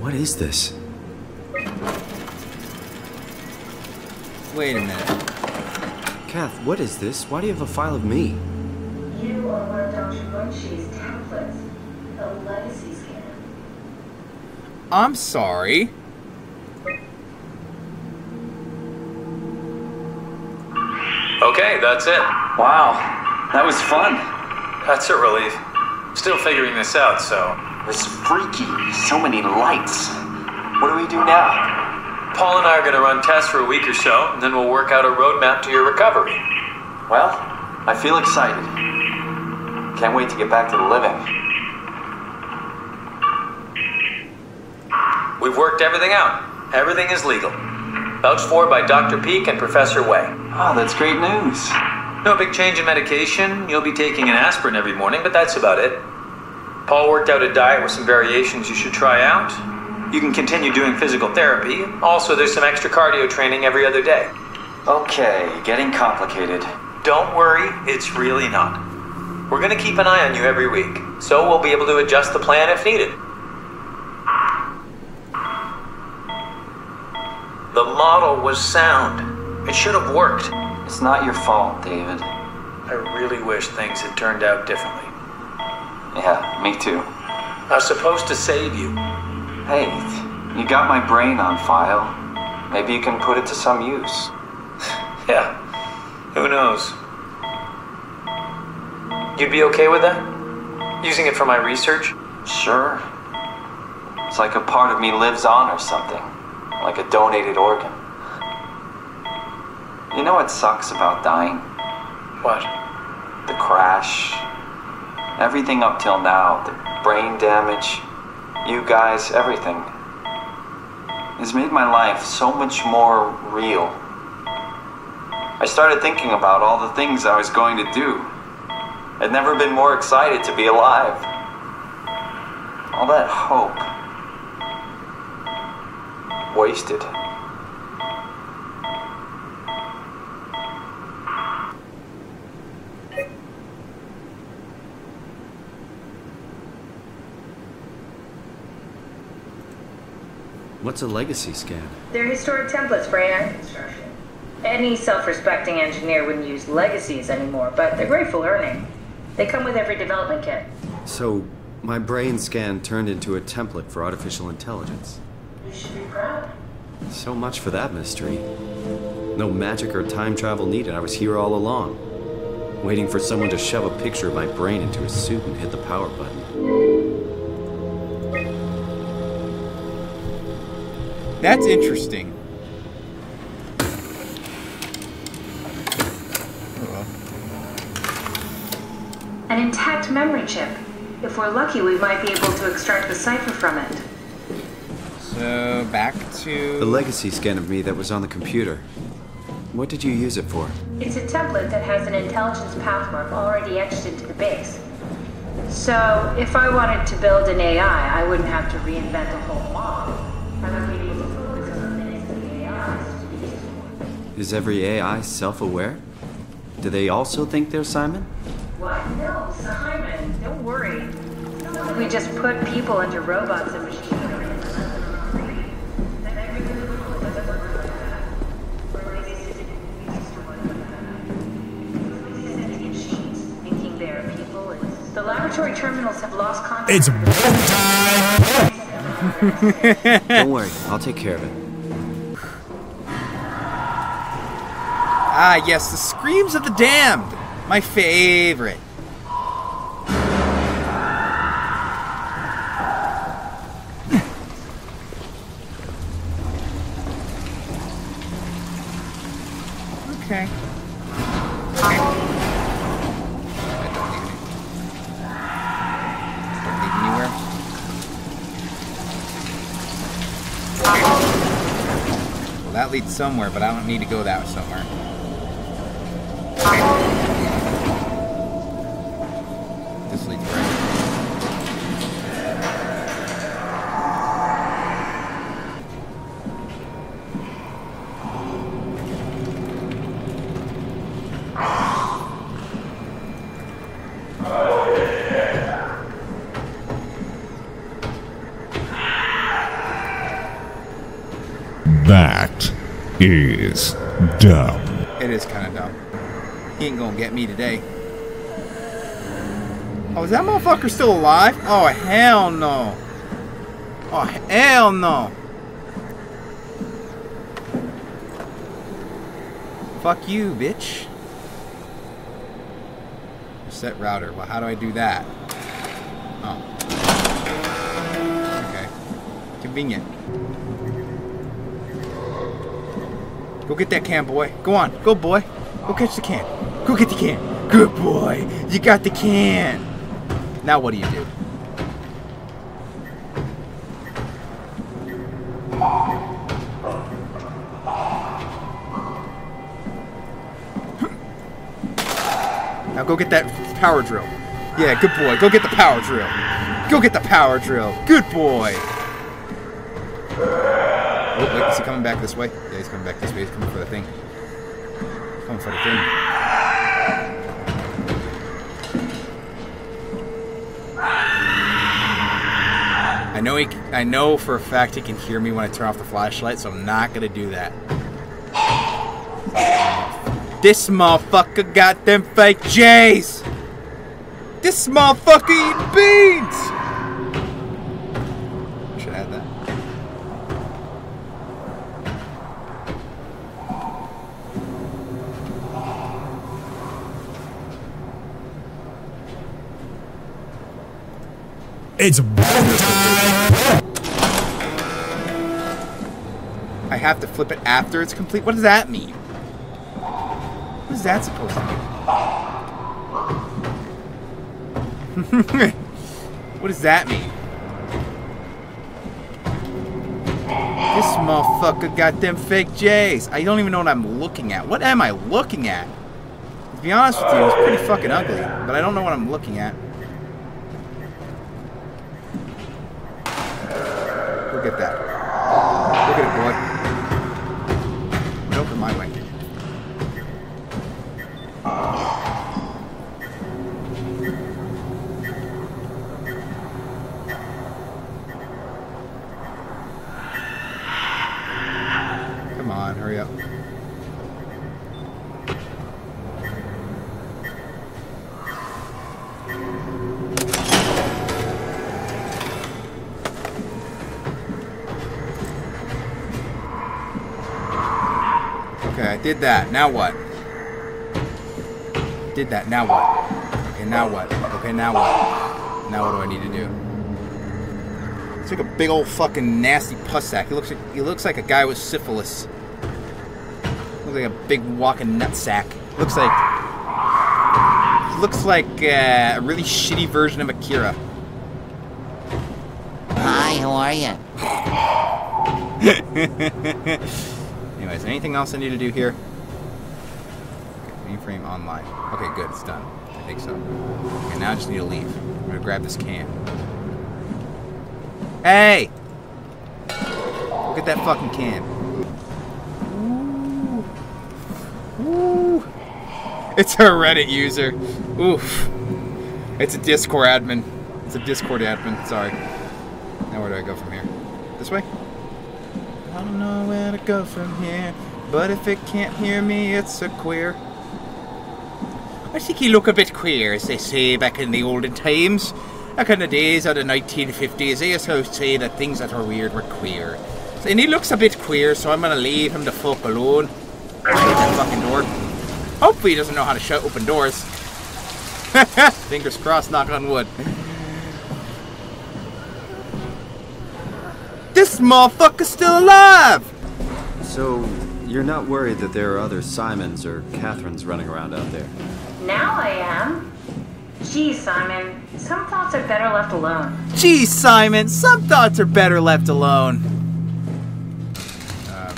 What is this? Wait a minute. Kath, what is this? Why do you have a file of me? You are one of Dr. Munshi's templates. A legacy scan. I'm sorry. Okay, that's it. Wow, that was fun. That's a relief. Still figuring this out, so. It's freaky. So many lights. What do we do now? Paul and I are going to run tests for a week or so, and then we'll work out a roadmap to your recovery. Well, I feel excited. Can't wait to get back to the living. We've worked everything out. Everything is legal. Vouched for by Dr. Peak and Professor Way. Oh, that's great news. No big change in medication. You'll be taking an aspirin every morning, but that's about it. Paul worked out a diet with some variations you should try out. You can continue doing physical therapy. Also, there's some extra cardio training every other day. Okay, getting complicated. Don't worry, it's really not. We're gonna keep an eye on you every week, so we'll be able to adjust the plan if needed. The model was sound. It should have worked. It's not your fault, David. I really wish things had turned out differently. Yeah, me too. I was supposed to save you. Hey, you got my brain on file. Maybe you can put it to some use. Yeah, who knows? You'd be okay with that? Using it for my research? Sure. It's like a part of me lives on or something. Like a donated organ. You know what sucks about dying? What? The crash. Everything up till now, the brain damage, you guys, everything, has made my life so much more real. I started thinking about all the things I was going to do. I'd never been more excited to be alive. All that hope. Wasted. What's a legacy scan? They're historic templates for AI construction. Any self-respecting engineer wouldn't use legacies anymore, but they're great for learning. They come with every development kit. So, my brain scan turned into a template for artificial intelligence. You should be proud. So much for that mystery. No magic or time travel needed. I was here all along. Waiting for someone to shove a picture of my brain into a suit and hit the power button. That's interesting. An intact memory chip. If we're lucky, we might be able to extract the cipher from it. So, back to... The legacy scan of me that was on the computer. What did you use it for? It's a template that has an intelligence pathmark already etched into the base. So, if I wanted to build an AI, I wouldn't have to reinvent the whole Is every AI self-aware? Do they also think they're Simon? What? No, Simon, don't worry. We just put people into robots and machinery. Thinking they're people and the laboratory terminals have lost contact. It's Don't worry, I'll take care of it. Ah, yes, the screams of the damned. My favorite. Okay. Okay. I don't need any. Don't need anywhere. Okay. Well, that leads somewhere, but I don't need to go that way somewhere. Is dumb. It is kind of dumb. He ain't gonna get me today. Oh, is that motherfucker still alive? Oh, hell no. Oh, hell no. Fuck you, bitch. Set router. Well, how do I do that? Oh. Okay. Convenient. Go get that can, boy. Go on. Go, boy. Go catch the can. Go get the can. Good boy. You got the can. Now what do you do? Now go get that power drill. Yeah, good boy. Go get the power drill. Go get the power drill. Good boy. Oh, wait, is he coming back this way? Yeah, he's coming back this way. He's coming for the thing. Coming for the thing. I know he. I know for a fact he can hear me when I turn off the flashlight, so I'm not gonna do that. This motherfucker got them fake J's. This motherfucker eating beans. Should add that. It's I have to flip it after it's complete. What does that mean? What is that supposed to mean? what does that mean? This motherfucker got them fake J's. I don't even know what I'm looking at. What am I looking at? To be honest with you, it's pretty fucking ugly. But I don't know what I'm looking at. Did that. Now what? Did that. Now what? Okay, now what? Okay, now what? Now what do I need to do? It's like a big old fucking nasty pus sack. He looks like he looks like a guy with syphilis. Looks like a big walking nut sack. Looks like looks like uh, a really shitty version of Akira. Hi, how are you? Anything else I need to do here? Mainframe online. Okay, good, it's done. I think so. Okay, now I just need to leave. I'm gonna grab this can. Hey! Look at that fucking can. Ooh. Ooh. It's a Reddit user. Oof. It's a Discord admin. It's a Discord admin, sorry. Now where do I go from here? This way? Go from here, but if it can't hear me, it's a queer. I think he look a bit queer, as they say back in the olden times. Back in the days of the 1950s, they used to say that things that are weird were queer. And he looks a bit queer, so I'm gonna leave him the fuck alone. That fucking door. Hopefully he doesn't know how to shut open doors. Fingers crossed, knock on wood. This motherfucker's still alive! So, you're not worried that there are other Simons or Catherines running around out there? Now I am. Gee, Simon, some thoughts are better left alone. Geez, Simon, some thoughts are better left alone. Um,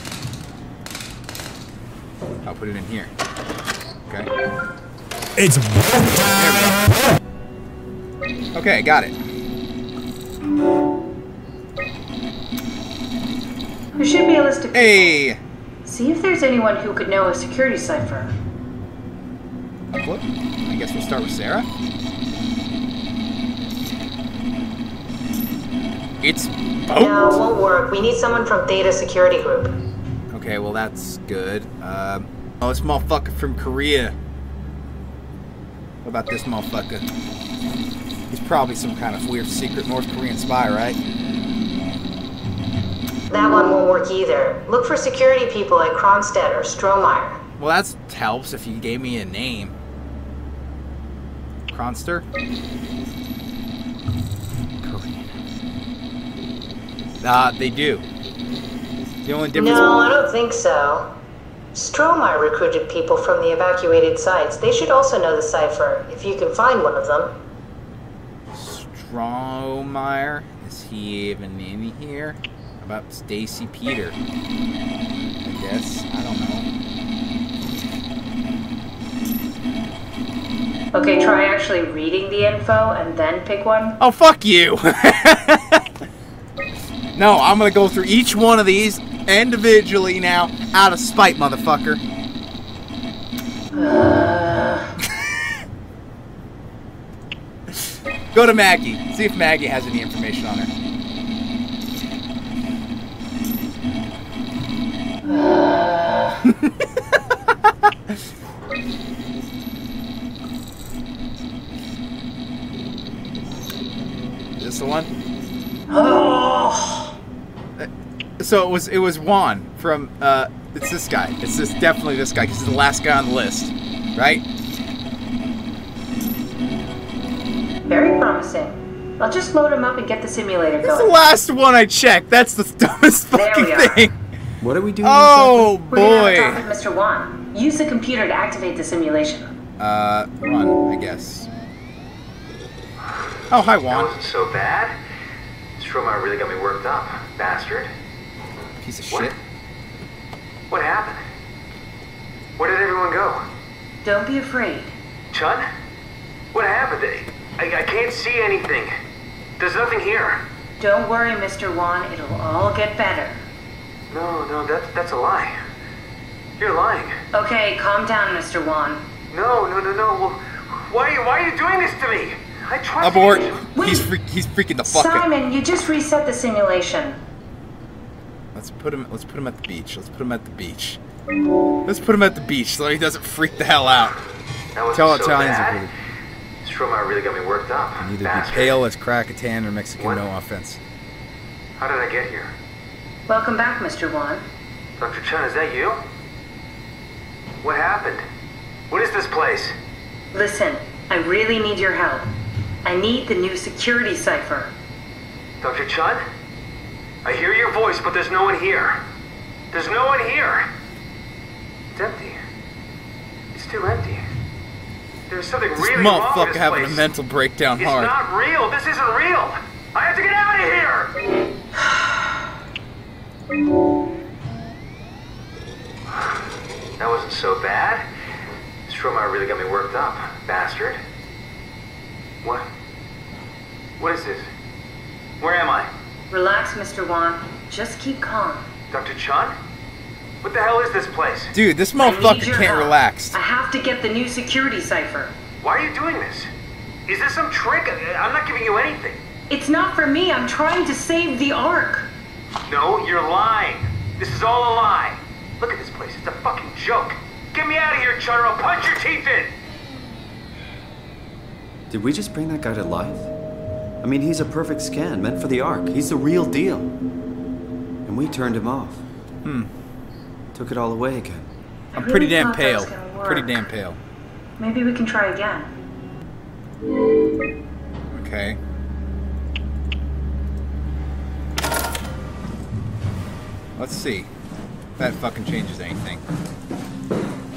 I'll put it in here. Okay. It's Okay, got it. There should be a list of people. Hey! See if there's anyone who could know a security cipher. What? I guess we'll start with Sarah. It's No, it won't work. We need someone from Theta Security Group. Okay, well that's good. Um, oh, this motherfucker from Korea. What about this motherfucker? He's probably some kind of weird secret North Korean spy, right? That one won't work either. Look for security people like Kronstadt or Strohmeyer. Well, that helps if you gave me a name. Kronster? Ah, they do. The only difference. No, I don't think so. Strohmeyer recruited people from the evacuated sites. They should also know the cipher, if you can find one of them. Strohmeyer? Is he even in here? About Stacy Peter? I guess. I don't know. Okay, try actually reading the info and then pick one. Oh, fuck you! no, I'm gonna go through each one of these individually now, out of spite, motherfucker. Go to Maggie. See if Maggie has any information on her. Is this the one? Oh. So it was it was Juan from uh it's this guy. It's this definitely this guy because he's the last guy on the list, right? Very promising. I'll just load him up and get the simulator That's the last one I checked. That's the dumbest fucking we are. thing. What are we doing? Oh We're gonna have boy. to talk with Mr. Wan. Use the computer to activate the simulation. Uh, run, I guess. Oh, hi That Juan. wasn't so bad. Strohmeyer really got me worked up, bastard. Piece of What? shit. What happened? Where did everyone go? Don't be afraid. Chun? What happened? I, I can't see anything. There's nothing here. Don't worry, Mr. Wan. It'll all get better. No, no, that's that's a lie. You're lying. Okay, calm down, Mr. Wan. No, no, no, no. Well, why are you why are you doing this to me? I trust Abort. you. He's freak, he's freaking the fuck out. Simon, you just reset the simulation. Let's put him. Let's put him at the beach. Let's put him at the beach. Let's put him at the beach so he doesn't freak the hell out. Tell so Italians bad. are pretty. Strohmeyer really got me worked up. Either be pale as Krakatan or Mexican. What? No offense. How did I get here? Welcome back, Mr. Wan. Dr. Chun, is that you? What happened? What is this place? Listen, I really need your help. I need the new security cipher. Dr. Chun? I hear your voice, but there's no one here. There's no one here. It's empty. It's too empty. There's something This really wrong with motherfucker this having place. a mental breakdown It's hard. not real. This isn't real. I have to get out of here. That wasn't so bad. Strohmeyer really got me worked up, bastard. What? What is this? Where am I? Relax, Mr. Wan. Just keep calm. Dr. Chun? What the hell is this place? Dude, this motherfucker can't help. relax. I have to get the new security cipher. Why are you doing this? Is this some trick? I- I'm not giving you anything. It's not for me. I'm trying to save the Ark. No, you're lying. This is all a lie. Look at this place. It's a fucking joke. Get me out of here, Chun, I'll punch your teeth in. Did we just bring that guy to life? I mean, he's a perfect scan, meant for the Ark. He's the real deal. And we turned him off. Hmm. Took it all away again. I I'm pretty damn thought that was pale. Pretty damn pale. Maybe we can try again. Okay. Let's see. If that fucking changes anything.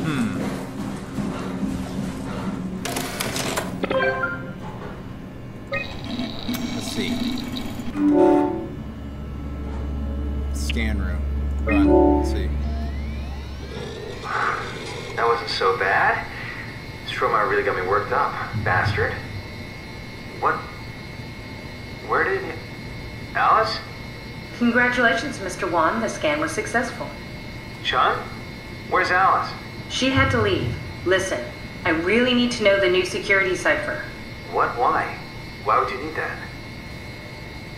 Hmm. Let's see. Scan room. Run. Let's see. That wasn't so bad. Strohmeyer really got me worked up, bastard. What? Where did. Alice? Congratulations, Mr. Wan. The scan was successful. Chun? Where's Alice? She had to leave. Listen, I really need to know the new security cipher. What? Why? Why would you need that?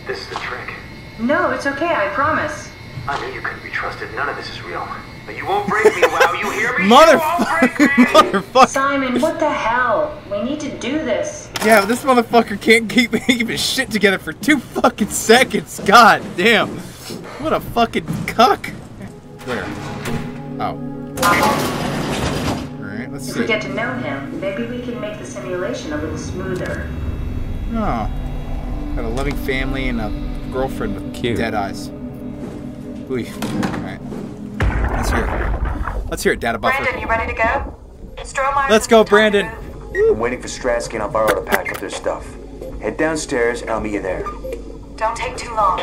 This is the trick. No, it's okay, I promise. I knew you couldn't be trusted. None of this is real. But you won't break me, wow, you hear me? Motherfucker! Motherfucker! Simon, what the hell? We need to do this. Yeah, this motherfucker can't keep, keep his shit together for two fucking seconds. God damn. What a fucking cuck. There. Oh. Alright, let's If see. we get to know him, maybe we can make the simulation a little smoother. Oh. Got a loving family and a girlfriend with Cute. dead eyes. Ooh. Alright. Let's hear it. Let's hear it, Data Buffer. Brandon, you ready to go? Strohmeyer. Let's go, Brandon. I'm waiting for Stratsky and Alvaro to pack up their stuff. Head downstairs and I'll meet you there. Don't take too long.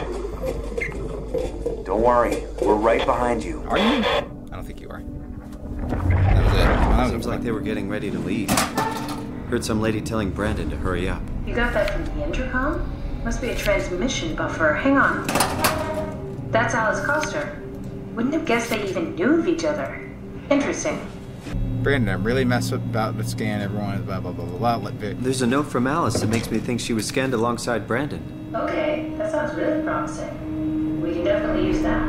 Don't worry, we're right behind you. Are you? I don't think you are. That was it. That was Seems like they were getting ready to leave. Heard some lady telling Brandon to hurry up. You got that from the intercom? Must be a transmission buffer. Hang on. That's Alice Coster. Wouldn't have guessed they even knew of each other. Interesting. Brandon, I'm really messed up about the scan. Everyone is blah blah blah blah blah. Let Vic. There's a note from Alice that makes me think she was scanned alongside Brandon. Okay, that sounds really promising. We can definitely use that.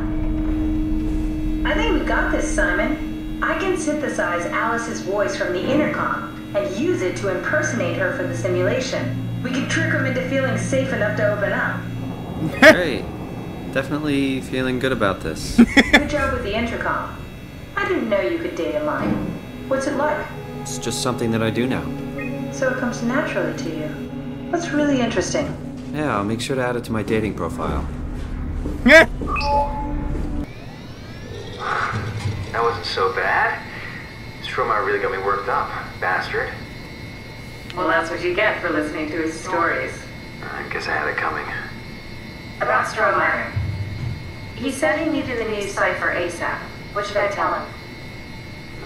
I think we got this, Simon. I can synthesize Alice's voice from the intercom and use it to impersonate her for the simulation. We could trick him into feeling safe enough to open up. Great. Definitely feeling good about this. Good job with the intercom. I didn't know you could data mine. What's it like? It's just something that I do now. So it comes naturally to you. That's really interesting. Yeah, I'll make sure to add it to my dating profile. Yeah. That wasn't so bad. Strohmeyer really got me worked up, bastard. Well, that's what you get for listening to his stories. I guess I had it coming. About Strohmeyer. He said he needed a new cipher ASAP. What should I tell him?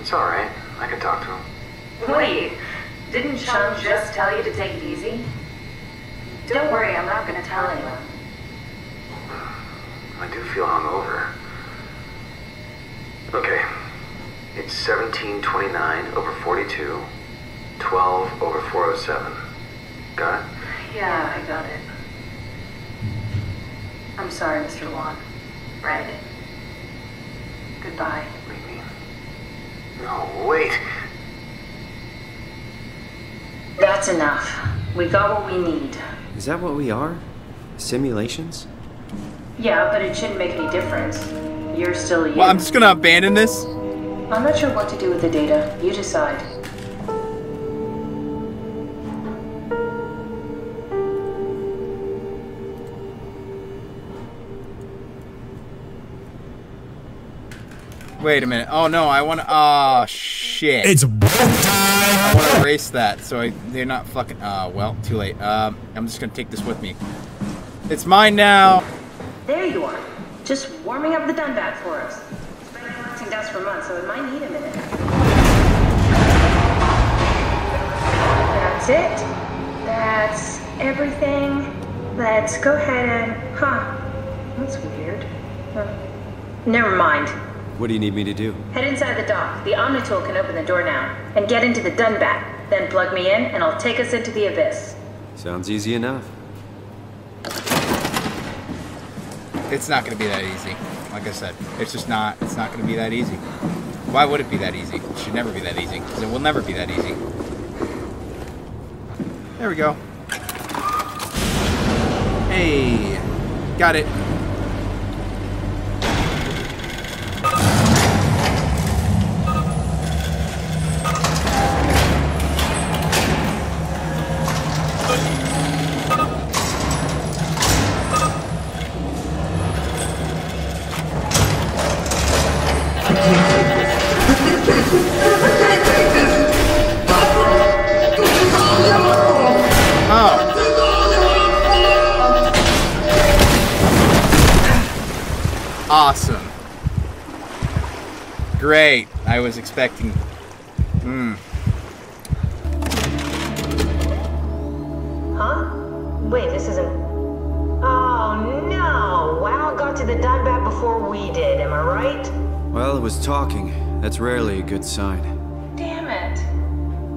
It's alright. I can talk to him. Wait, didn't Sean just tell you to take it easy? Don't worry, I'm not gonna tell anyone. I do feel hungover. Okay. It's 1729 over 42, 12 over 407. Got it? Yeah, I got it. I'm sorry, Mr. Wan. Brandon. Goodbye. No, wait. That's enough. We got what we need. Is that what we are? Simulations? Yeah, but it shouldn't make any difference. You're still you. Well, I'm just gonna abandon this. I'm not sure what to do with the data. You decide. Wait a minute. Oh no, I want to. Oh shit. It's I want to erase that so I, they're not fucking. Uh, well, too late. Um, I'm just gonna take this with me. It's mine now. There you are. Just warming up the Dunbat for us. It's been a relaxing desk for months, so it might need a minute. That's it. That's everything. Let's go ahead and. Huh. That's weird. Huh. Never mind. What do you need me to do? Head inside the dock. The Omnitool can open the door now. And get into the Dunbat. Then plug me in, and I'll take us into the Abyss. Sounds easy enough. It's not gonna be that easy. Like I said, it's just not. It's not gonna be that easy. Why would it be that easy? It should never be that easy. Because it will never be that easy. There we go. Hey, got it. Was expecting. Hmm. Huh? Wait, this isn't. Oh no! WAU got to the Dunbat before we did, am I right? Well, it was talking. That's rarely a good sign. Damn it.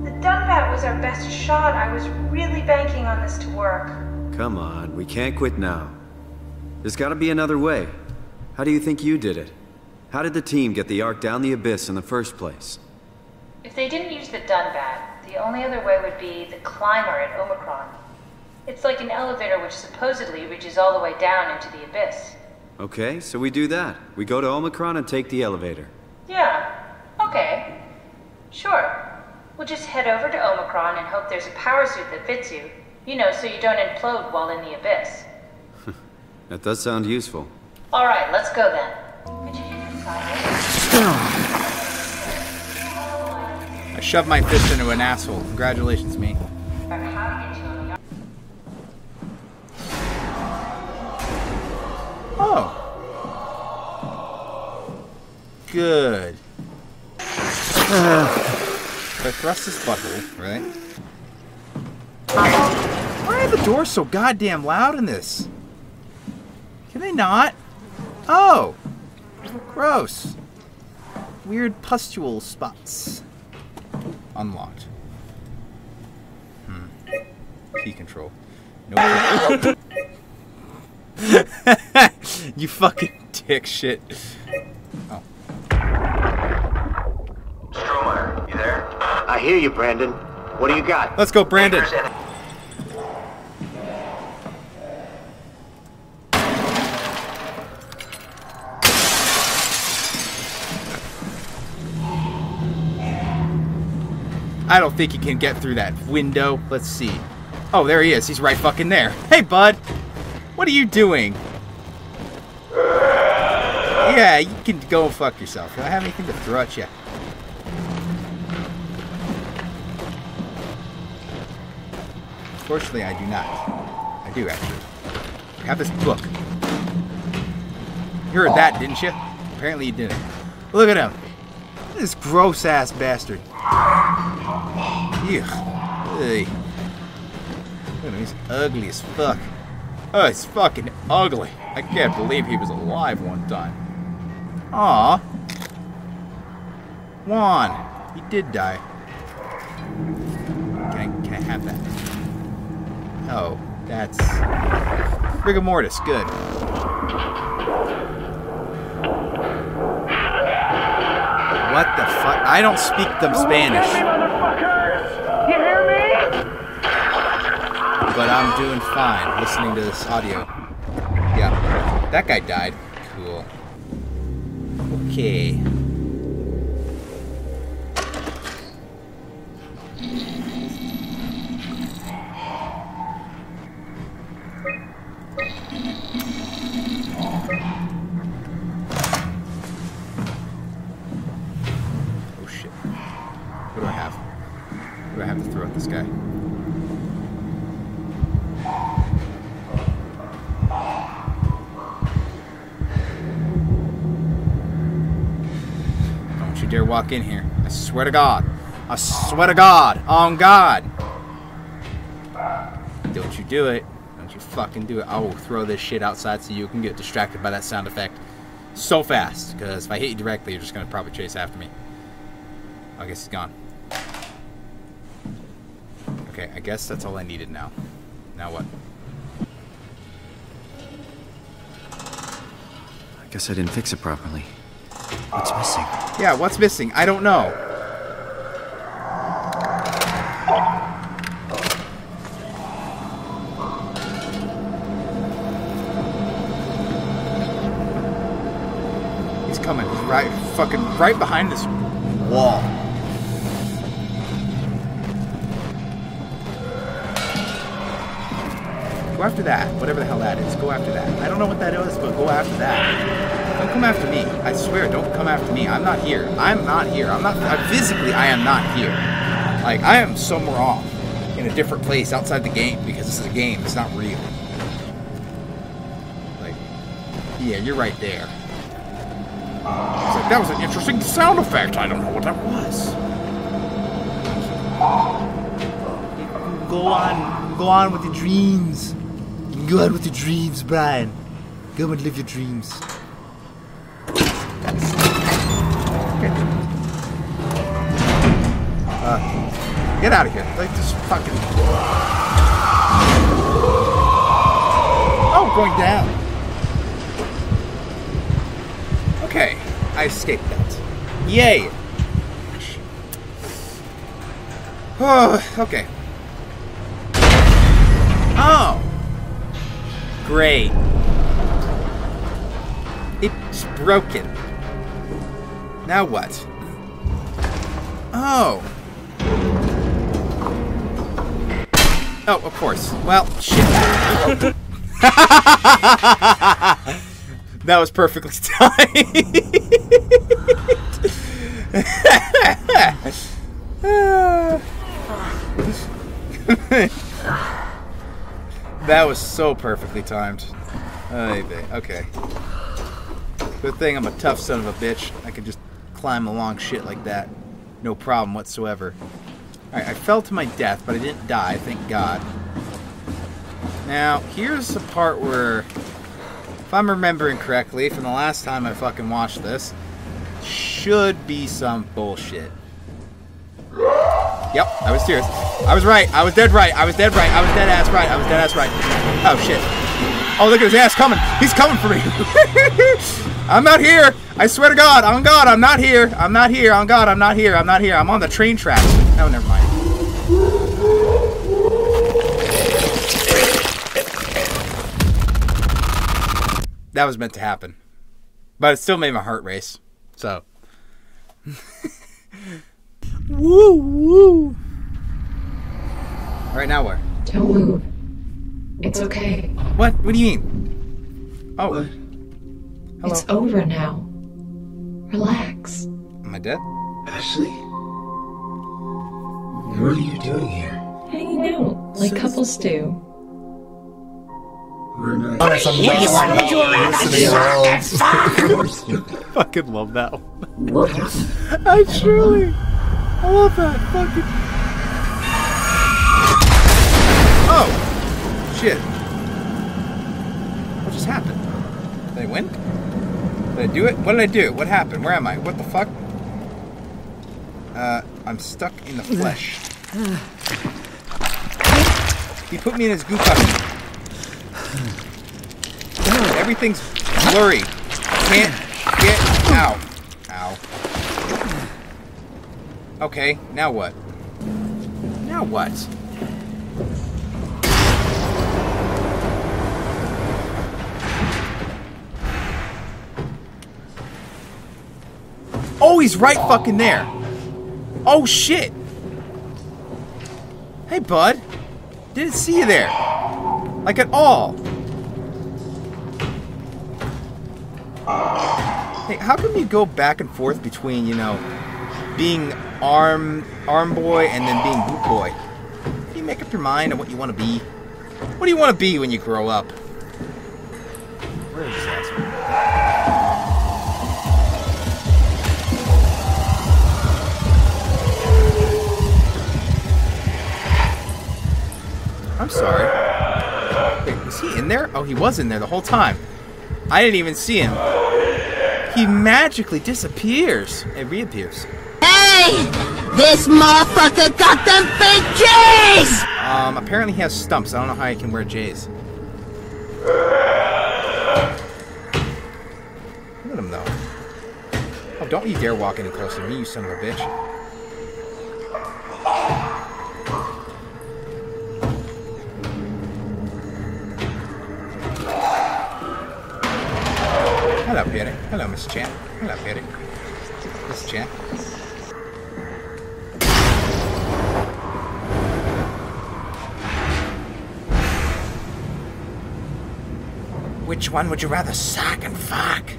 The Dunbat was our best shot. I was really banking on this to work. Come on, we can't quit now. There's gotta be another way. How do you think you did it? How did the team get the Ark down the Abyss in the first place? If they didn't use the Dunbat, the only other way would be the climber at Omicron. It's like an elevator which supposedly reaches all the way down into the abyss. Okay, so we do that. We go to Omicron and take the elevator. Yeah, okay. Sure. We'll just head over to Omicron and hope there's a power suit that fits you. You know, so you don't implode while in the abyss. That does sound useful. Alright, let's go then. I shoved my fist into an asshole. Congratulations, me. Oh. Good. If I thrust this butthole, right? Why are the doors so goddamn loud in this? Can they not? Oh! Gross. Weird pustule spots. Unlocked. Hmm. Key control. No. you fucking dick shit. Oh. Strohmeyer, you there? I hear you, Brandon. What do you got? Let's go, Brandon. I don't think he can get through that window. Let's see. Oh, there he is. He's right fucking there. Hey, bud. What are you doing? Yeah, you can go fuck yourself. Do I have anything to throw at you? Fortunately, I do not. I do, actually. I have this book. You heard that, didn't you? Apparently you didn't. Look at him. This gross-ass bastard. Ew. Hey. He's ugly as fuck. Oh, he's fucking ugly. I can't believe he was alive one time. Aw. Juan. He did die. Can I, can I have that? Oh, that's... Rigor mortis, good. What the fuck? I don't speak the Spanish. You hear me? But I'm doing fine listening to this audio. Yeah, that guy died. Cool. Okay. Walk in here. I swear to God. I swear to God. On God. Don't you do it. Don't you fucking do it. I will throw this shit outside so you can get distracted by that sound effect so fast. Because if I hit you directly, you're just going to probably chase after me. I guess he's gone. Okay, I guess that's all I needed now. Now what? I guess I didn't fix it properly. What's missing? Yeah, what's missing? I don't know. He's coming. Right, fucking right behind this wall. Go after that. Whatever the hell that is. Go after that. I don't know what that is, but go after that. Don't come after me. I swear, don't come after me. I'm not here. I'm not here. I'm not. I, physically, I am not here. Like, I am somewhere off. In a different place outside the game because this is a game. It's not real. Like, yeah, you're right there. Like, that was an interesting sound effect. I don't know what that was. Go on. Go on with your dreams. Go on with your dreams, Brian. Go and live your dreams. Uh, get out of here. Like, this fucking... Oh, going down. Okay, I escaped that. Yay! Oh, okay. Oh! Great. It's broken. Now what? Oh. Oh, of course. Well, shit. that was perfectly timed. that was so perfectly timed. Okay. Good thing I'm a tough son of a bitch. I can just climb along shit like that. No problem whatsoever. Alright, I fell to my death, but I didn't die, thank God. Now, here's the part where, if I'm remembering correctly, from the last time I fucking watched this, should be some bullshit. Yep, I was serious. I was right. I was dead right. I was dead right. I was dead ass right. I was dead ass right. Oh shit. Oh look at his ass coming. He's coming for me. I'm not here. I swear to God. On God, I'm not here. I'm not here. On God, I'm not here. I'm not here. I'm on the train tracks. Oh, never mind. That was meant to happen. But it still made my heart race. So. woo woo. All right, now where? Don't move. It's okay. What? What do you mean? Oh. Hello. It's over now. Relax. Am I dead? Ashley? What are you doing here? Hanging out like couples do. We're not. Oh, that's amazing. you Fucking love that one. What? I truly. I love that. Fucking. Oh! Shit. What just happened? Did I win? Did I do it? What did I do? What happened? Where am I? What the fuck? Uh, I'm stuck in the flesh. He put me in his goo. Everything's blurry. Can't get out. Okay, now what? Now what? Oh, he's right fucking there. Oh, shit. Hey, bud. Didn't see you there. Like at all. Hey, how come you go back and forth between, you know, being arm arm boy and then being boot boy? Do you make up your mind on what you want to be? What do you want to be when you grow up? Where is this asshole? I'm sorry. Wait, was he in there? Oh, he was in there the whole time. I didn't even see him. He magically disappears. It reappears. This motherfucker got them fake J's! Um, apparently he has stumps. I don't know how he can wear J's. Look at him, though. Oh, don't you dare walk any closer to me, you son of a bitch. Hello, Petty. Hello, Miss Chan. Hello, Petty. Miss Chan. Which one would you rather suck and fuck?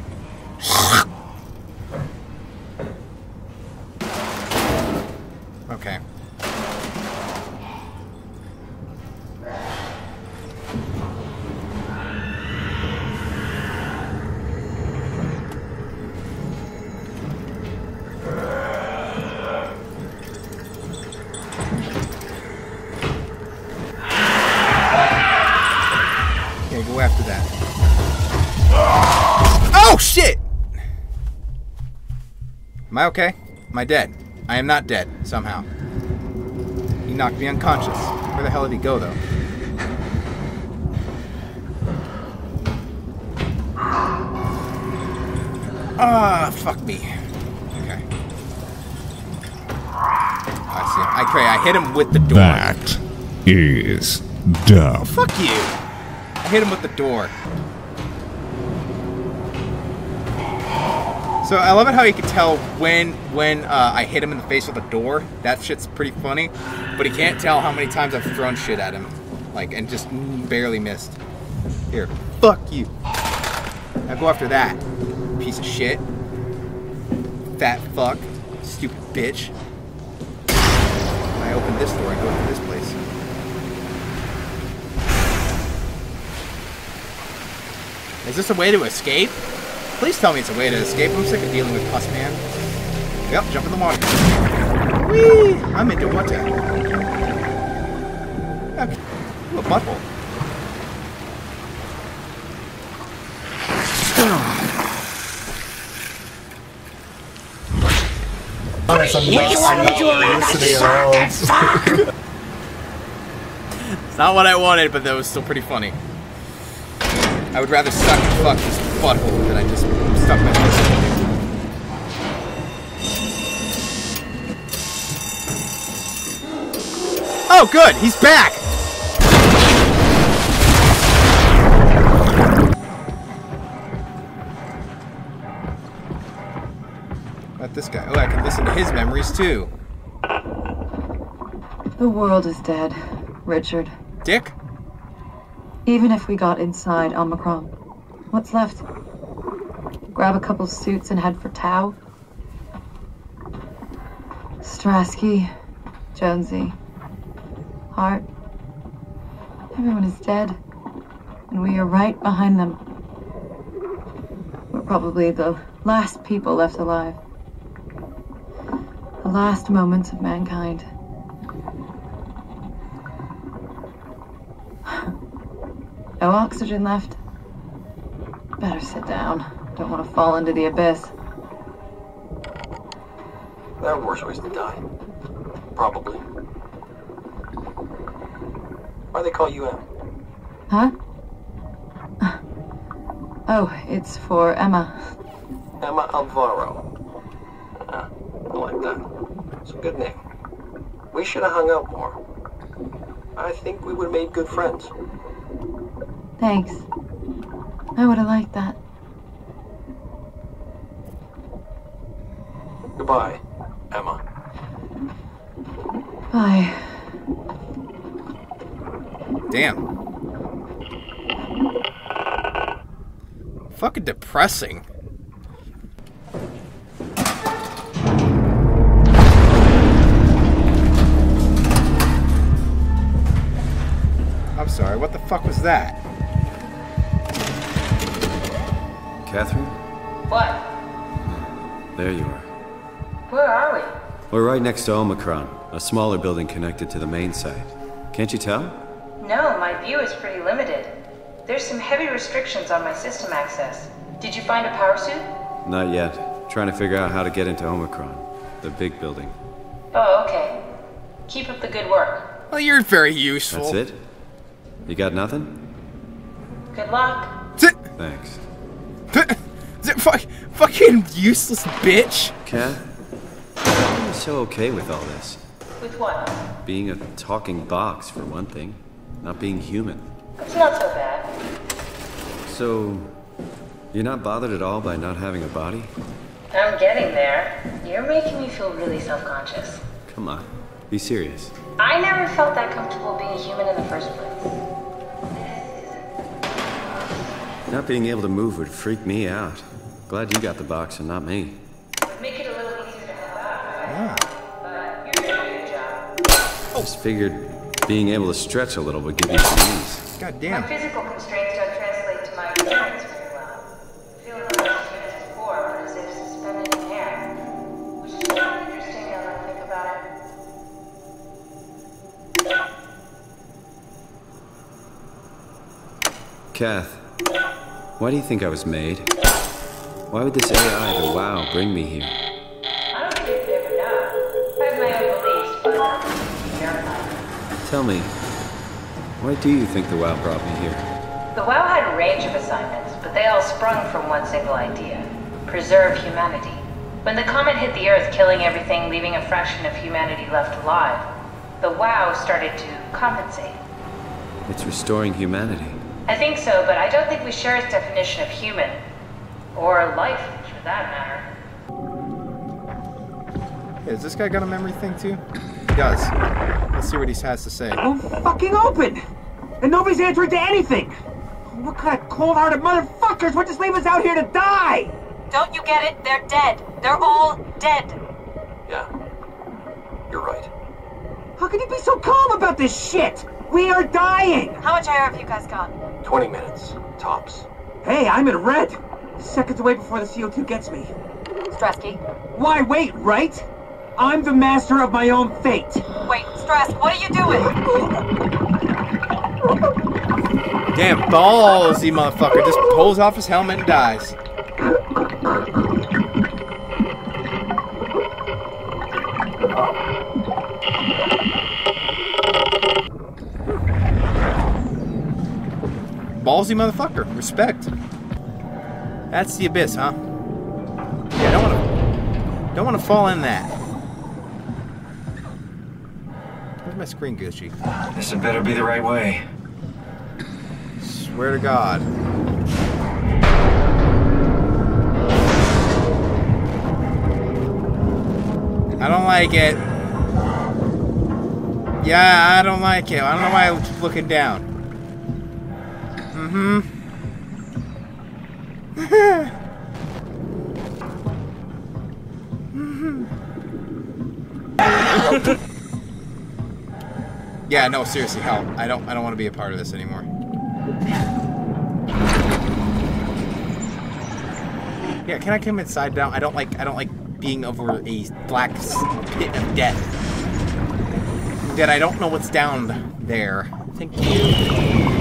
Am I okay? Am I dead? I am not dead, somehow. He knocked me unconscious. Where the hell did he go, though? Ah, fuck me. Okay. I see him. I pray. I hit him with the door. That is dumb. Fuck you. I hit him with the door. So I love it how you can tell when when uh, I hit him in the face with a door. That shit's pretty funny. But he can't tell how many times I've thrown shit at him. Like, and just barely missed. Here, fuck you. Now go after that. Piece of shit. Fat fuck. Stupid bitch. I open this door and go to this place. Is this a way to escape? Please tell me it's a way to escape. I'm sick of dealing with Puss Man. Yep, jump in the water. Whee! I'm into water. Okay. Ooh, a butthole. Honest, I'm not, I'm not listening at all. It's not what I wanted, but that was still pretty funny. I would rather suck and fuck this butthole than I just stuck my fist. Oh, good! He's back! About this guy. Oh, I can listen to his memories too. The world is dead, Richard. Dick? Even if we got inside Omicron, what's left? Grab a couple suits and head for Tau? Strasky, Jonesy, Hart. Everyone is dead. And we are right behind them. We're probably the last people left alive. The last moments of mankind. No oxygen left. Better sit down. Don't want to fall into the abyss. There are worse ways to die. Probably. Why they call you M? Huh? Oh, it's for Emma. Emma Alvaro. Ah, I like that. It's a good name. We should have hung out more. I think we would have made good friends. Thanks. I would have liked that. Goodbye, Emma. Bye. Damn. Fucking depressing. I'm sorry, what the fuck was that? Catherine? What? There you are. Where are we? We're right next to Omicron, a smaller building connected to the main site. Can't you tell? No, my view is pretty limited. There's some heavy restrictions on my system access. Did you find a power suit? Not yet. Trying to figure out how to get into Omicron, the big building. Oh, okay. Keep up the good work. Well, you're very useful. That's it? You got nothing? Good luck. Thanks. Fuck, fucking useless bitch. Cat? How are you so okay with all this? With what? Being a talking box, for one thing. Not being human. It's not so bad. So, you're not bothered at all by not having a body? I'm getting there. You're making me feel really self-conscious. Come on, be serious. I never felt that comfortable being human in the first place. Not being able to move would freak me out. Glad you got the box and not me. Make it a little easier to help out. Yeah. But you're doing a good job. Just figured being able to stretch a little would give you some ease. God My damn. physical constraints don't translate to my experience very well. I feel not as human as before, but as if suspended in air. Which is kind of interesting now that I think about it. Kath, why do you think I was made? Why would this AI, the WAU, bring me here? I don't think you'd ever know. I have my own beliefs, but I'm. Tell me, why do you think the WAU brought me here? The WAU had a range of assignments, but they all sprung from one single idea preserve humanity. When the comet hit the Earth, killing everything, leaving a fraction of humanity left alive, the WAU started to compensate. It's restoring humanity. I think so, but I don't think we share its definition of human. Or life, for that matter. Hey, has this guy got a memory thing too? He does. Let's see what he has to say. won't fucking open! And nobody's answering to anything! What kind of cold-hearted motherfuckers would just leave us out here to die? Don't you get it? They're dead. They're all dead. Yeah. You're right. How can you be so calm about this shit? We are dying! How much air have you guys got? 20 minutes, tops. Hey, I'm in red! Seconds away before the CO2 gets me. Strasky? Why wait, right? I'm the master of my own fate. Wait, Strask, what are you doing? Damn, ballsy motherfucker. Just pulls off his helmet and dies. Ballsy motherfucker. Respect. That's the abyss, huh? Yeah, don't want to. Don't want to fall in that. Where's my screen, Gucci? This had better be the right way. Swear to God. I don't like it. Yeah, I don't like it. I don't know why I keep looking down. Mm-hmm. yeah, no, seriously, help. I don't I don't want to be a part of this anymore. Yeah, can I come inside now? I don't like I don't like being over a black pit of death. That I don't know what's down there. Thank you.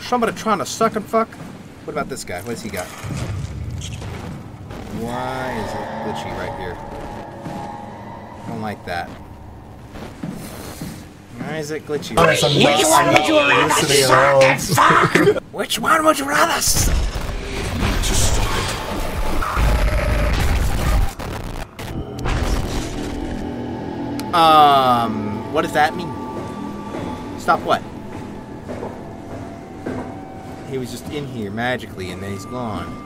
Somebody trying to suck and fuck? What about this guy? What's he got? Why is it glitchy right here? I don't like that. Why is it glitchy? Which one would you rather suck and fuck? Which one would you rather Um, what does that mean? Stop what? He was just in here magically and then he's gone.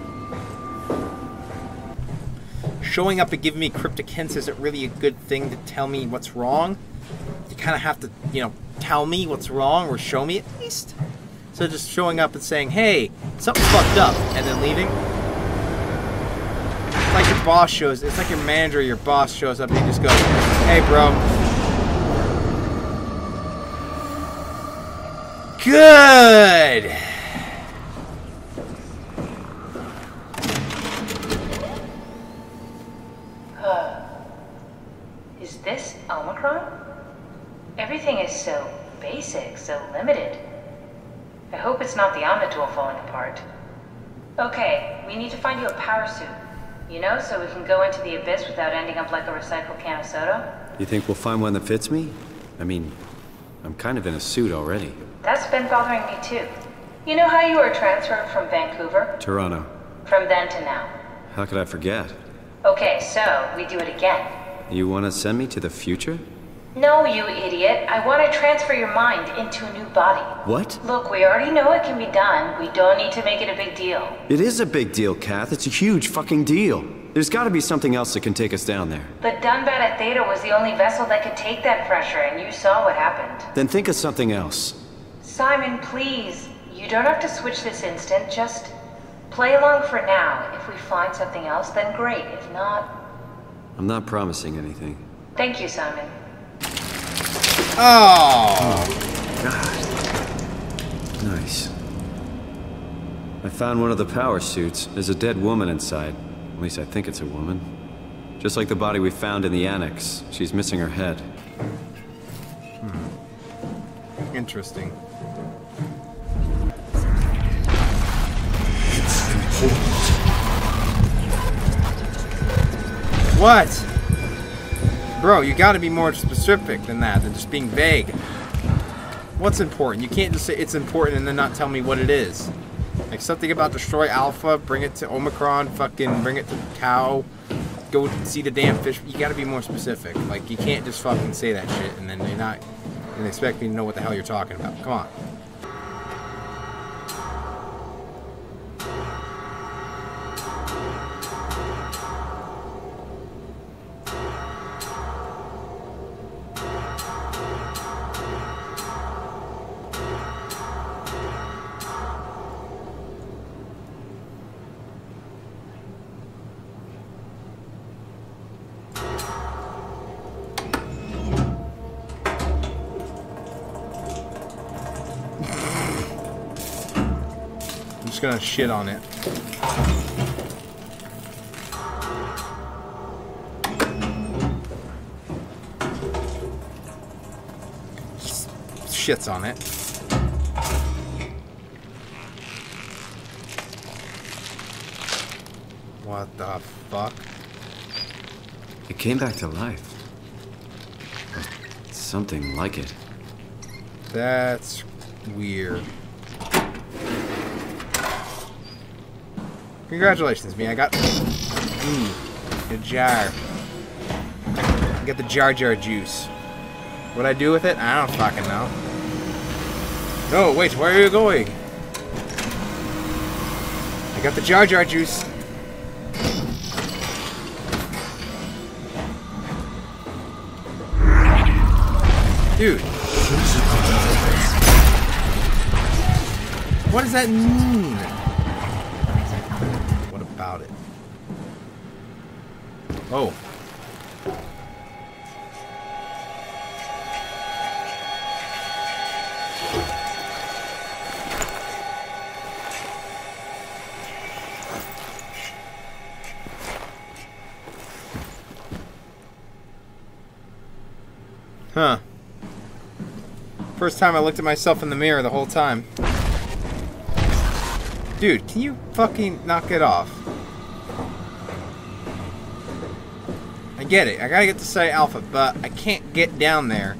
Showing up and giving me cryptic hints isn't really a good thing to tell me what's wrong. You kind of have to, you know, tell me what's wrong or show me at least. So just showing up and saying, hey, something's fucked up, and then leaving. It's like your boss shows, it's like your manager or your boss shows up and he just goes, hey, bro. Good! Is this Omicron? Everything is so basic, so limited. I hope it's not the Omnitool falling apart. Okay, we need to find you a power suit. You know, so we can go into the abyss without ending up like a recycled can of soda? You think we'll find one that fits me? I mean, I'm kind of in a suit already. That's been bothering me too. You know how you were transferred from Vancouver? Toronto. From then to now. How could I forget? Okay, so we do it again. You want to send me to the future? No, you idiot. I want to transfer your mind into a new body. What? Look, we already know it can be done. We don't need to make it a big deal. It is a big deal, Kath. It's a huge fucking deal. There's got to be something else that can take us down there. But Dunbat at Theta was the only vessel that could take that pressure, and you saw what happened. Then think of something else. Simon, please. You don't have to switch this instant. Just play along for now. If we find something else, then great. If not, I'm not promising anything. thank you, Simon. Oh! God. Nice. I found one of the power suits. There's a dead woman inside. At least I think it's a woman. Just like the body we found in the annex. She's missing her head. Hmm. Interesting. What? Bro, you gotta be more specific than that, than just being vague. What's important? You can't just say it's important and then not tell me what it is. Like something about destroy Alpha, bring it to Omicron, fucking bring it to Tau, go see the damn fish. You gotta be more specific. Like you can't just fucking say that shit and then you're not and expect me to know what the hell you're talking about. Come on. Just gonna shit on it. Shits on it. What the fuck? It came back to life. Something like it. That's weird. Congratulations, me. I got. Mmm. Good jar. I got the Jar Jar juice. What I do with it? I don't fucking know. No, wait, where are you going? I got the Jar Jar juice. Dude. What does that mean? Oh. Huh. First time I looked at myself in the mirror the whole time. Dude, can you fucking knock it off? Get it. I gotta get to Site Alpha, but I can't get down there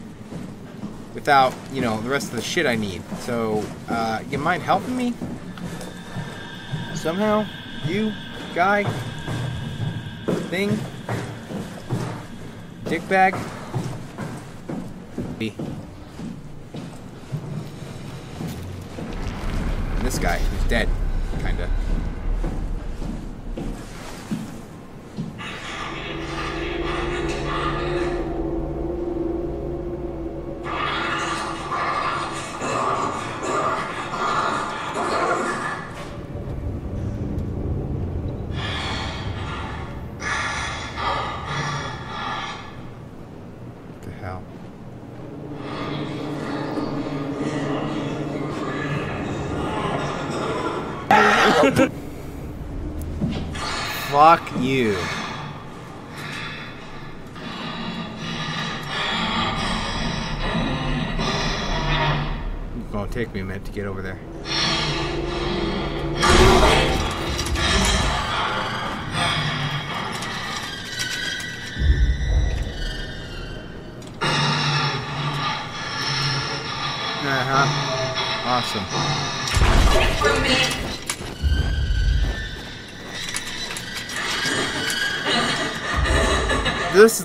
without, you know, the rest of the shit I need. So, uh, you mind helping me? Somehow? You? Guy? Thing? Dickbag? This guy, who's dead,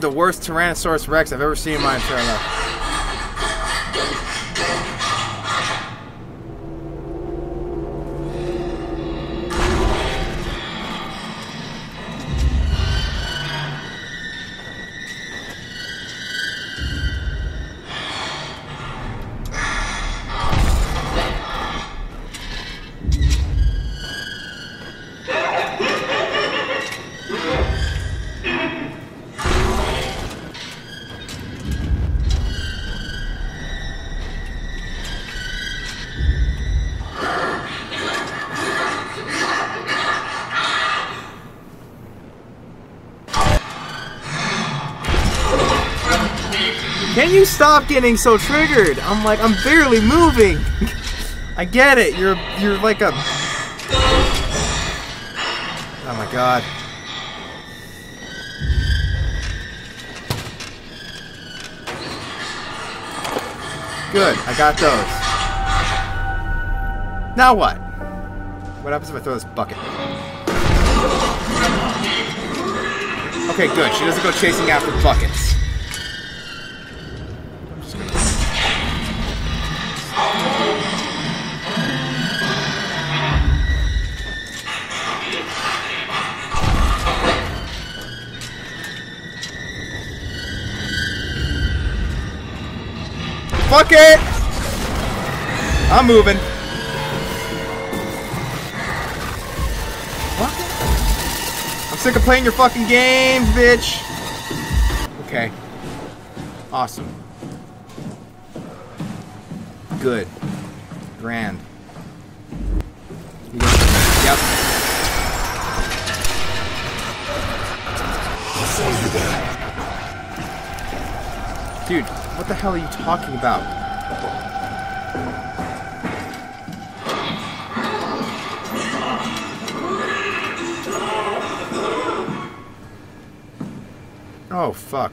the worst Tyrannosaurus Rex I've ever seen in my entire life. Stop getting so triggered? I'm like, I'm barely moving. I get it. You're you're like a Oh my god. Good, I got those. Now what? What happens if I throw this bucket? Okay, good. She doesn't go chasing after buckets. I'm moving. What? I'm sick of playing your fucking games, bitch. Okay. Awesome. Good. Grand. Yep. Dude, what the hell are you talking about? fuck.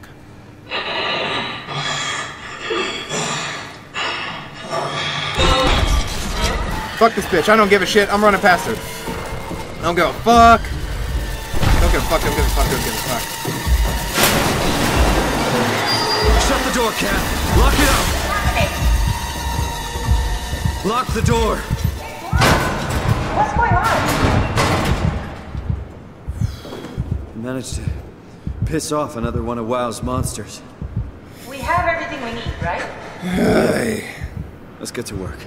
Fuck this bitch. I don't give a shit. I'm running past her. I don't give a fuck. Don't give a fuck. Don't give a fuck. Don't give a fuck. Shut the door, Cat. Lock it up. Lock the door. What's going on? I managed to piss off another one of WAU's monsters. We have everything we need, right? Hey. Let's get to work.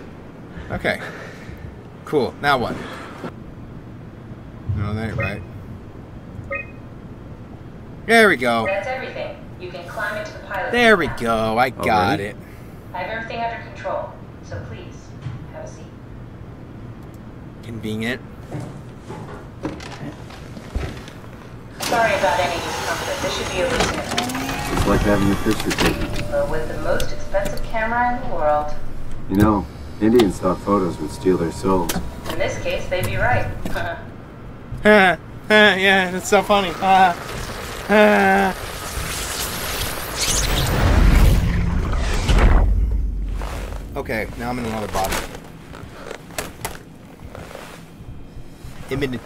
Okay. Cool. Now what? No, that ain't right. There we go. That's everything. You can climb into the pilot. There we go. I got Already? it. I have everything under control, so please have a seat. Convenient. Sorry about any discomfort. This should be over soon. It's like having your picture taken. But with the most expensive camera in the world, You know, Indians thought photos would steal their souls. in this case, they'd be right. Ha, ha, yeah, that's so funny. Ah, ah. Okay, now I'm in another body. Imminent.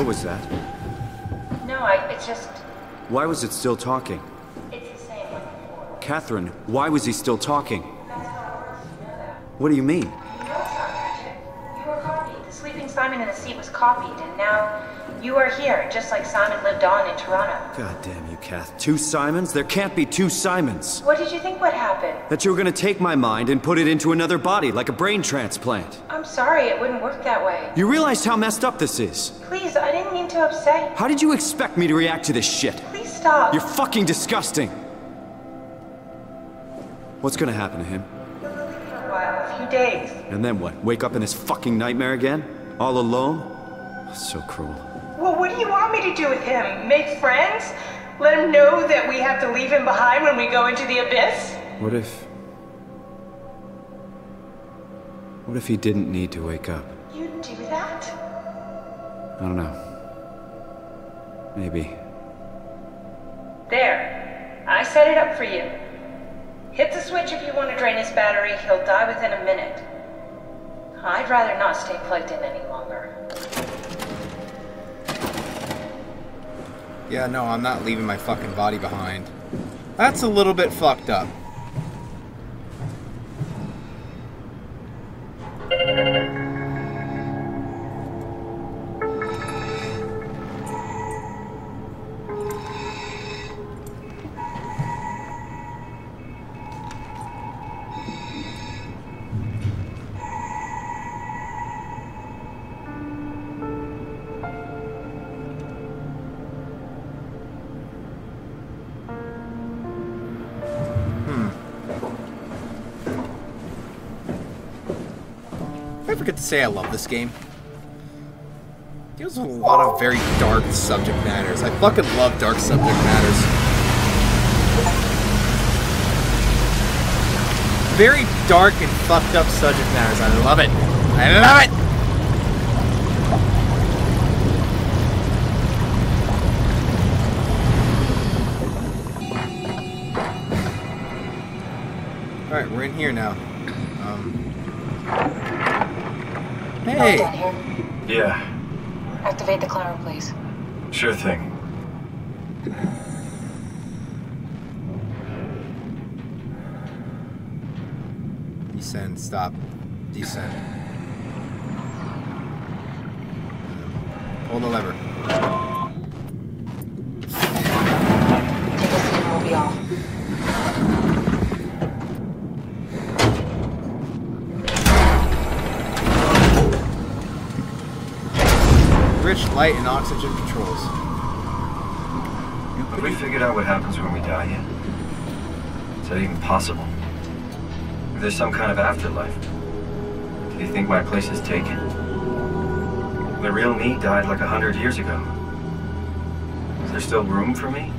What was that? no, I. It's just. Why was it still talking? It's the same like before. Catherine, why was he still talking? That's how it works. You know that. What do you mean? You know something. You were copied. The sleeping Simon in the seat was copied, and now you are here, just like Simon lived on in Toronto. God damn you, Kath. Two Simons? There can't be two Simons. What did you think would happen? That you were gonna take my mind and put it into another body, like a brain transplant. I'm sorry, it wouldn't work that way. You realized how messed up this is? Please, I didn't mean to upset you. How did you expect me to react to this shit? Please stop. You're fucking disgusting. What's gonna happen to him? For a while, a few days. And then what? Wake up in this fucking nightmare again? All alone? So cruel. Well, what do you want me to do with him? Make friends? Let him know that we have to leave him behind when we go into the abyss? What if. What if he didn't need to wake up? You'd do that? I don't know. Maybe. There. I set it up for you. Hit the switch if you want to drain his battery. He'll die within a minute. I'd rather not stay plugged in any longer. Yeah, no, I'm not leaving my fucking body behind. That's a little bit fucked up. Say I love this game. Deals with a lot of very dark subject matters. I fucking love dark subject matters. Very dark and fucked up subject matters. I love it. I love it! Alright, we're in here now. Um, hey! Yeah, Activate the climber, please. sure thing. Descend, stop. Descend. Pull the lever. Take a seat and we'll be off. Rich light and oxygen controls. Have we figured out what happens when we die yet? Is that even possible? If there's some kind of afterlife, do you think my place is taken? The real me died like a hundred years ago. Is there still room for me?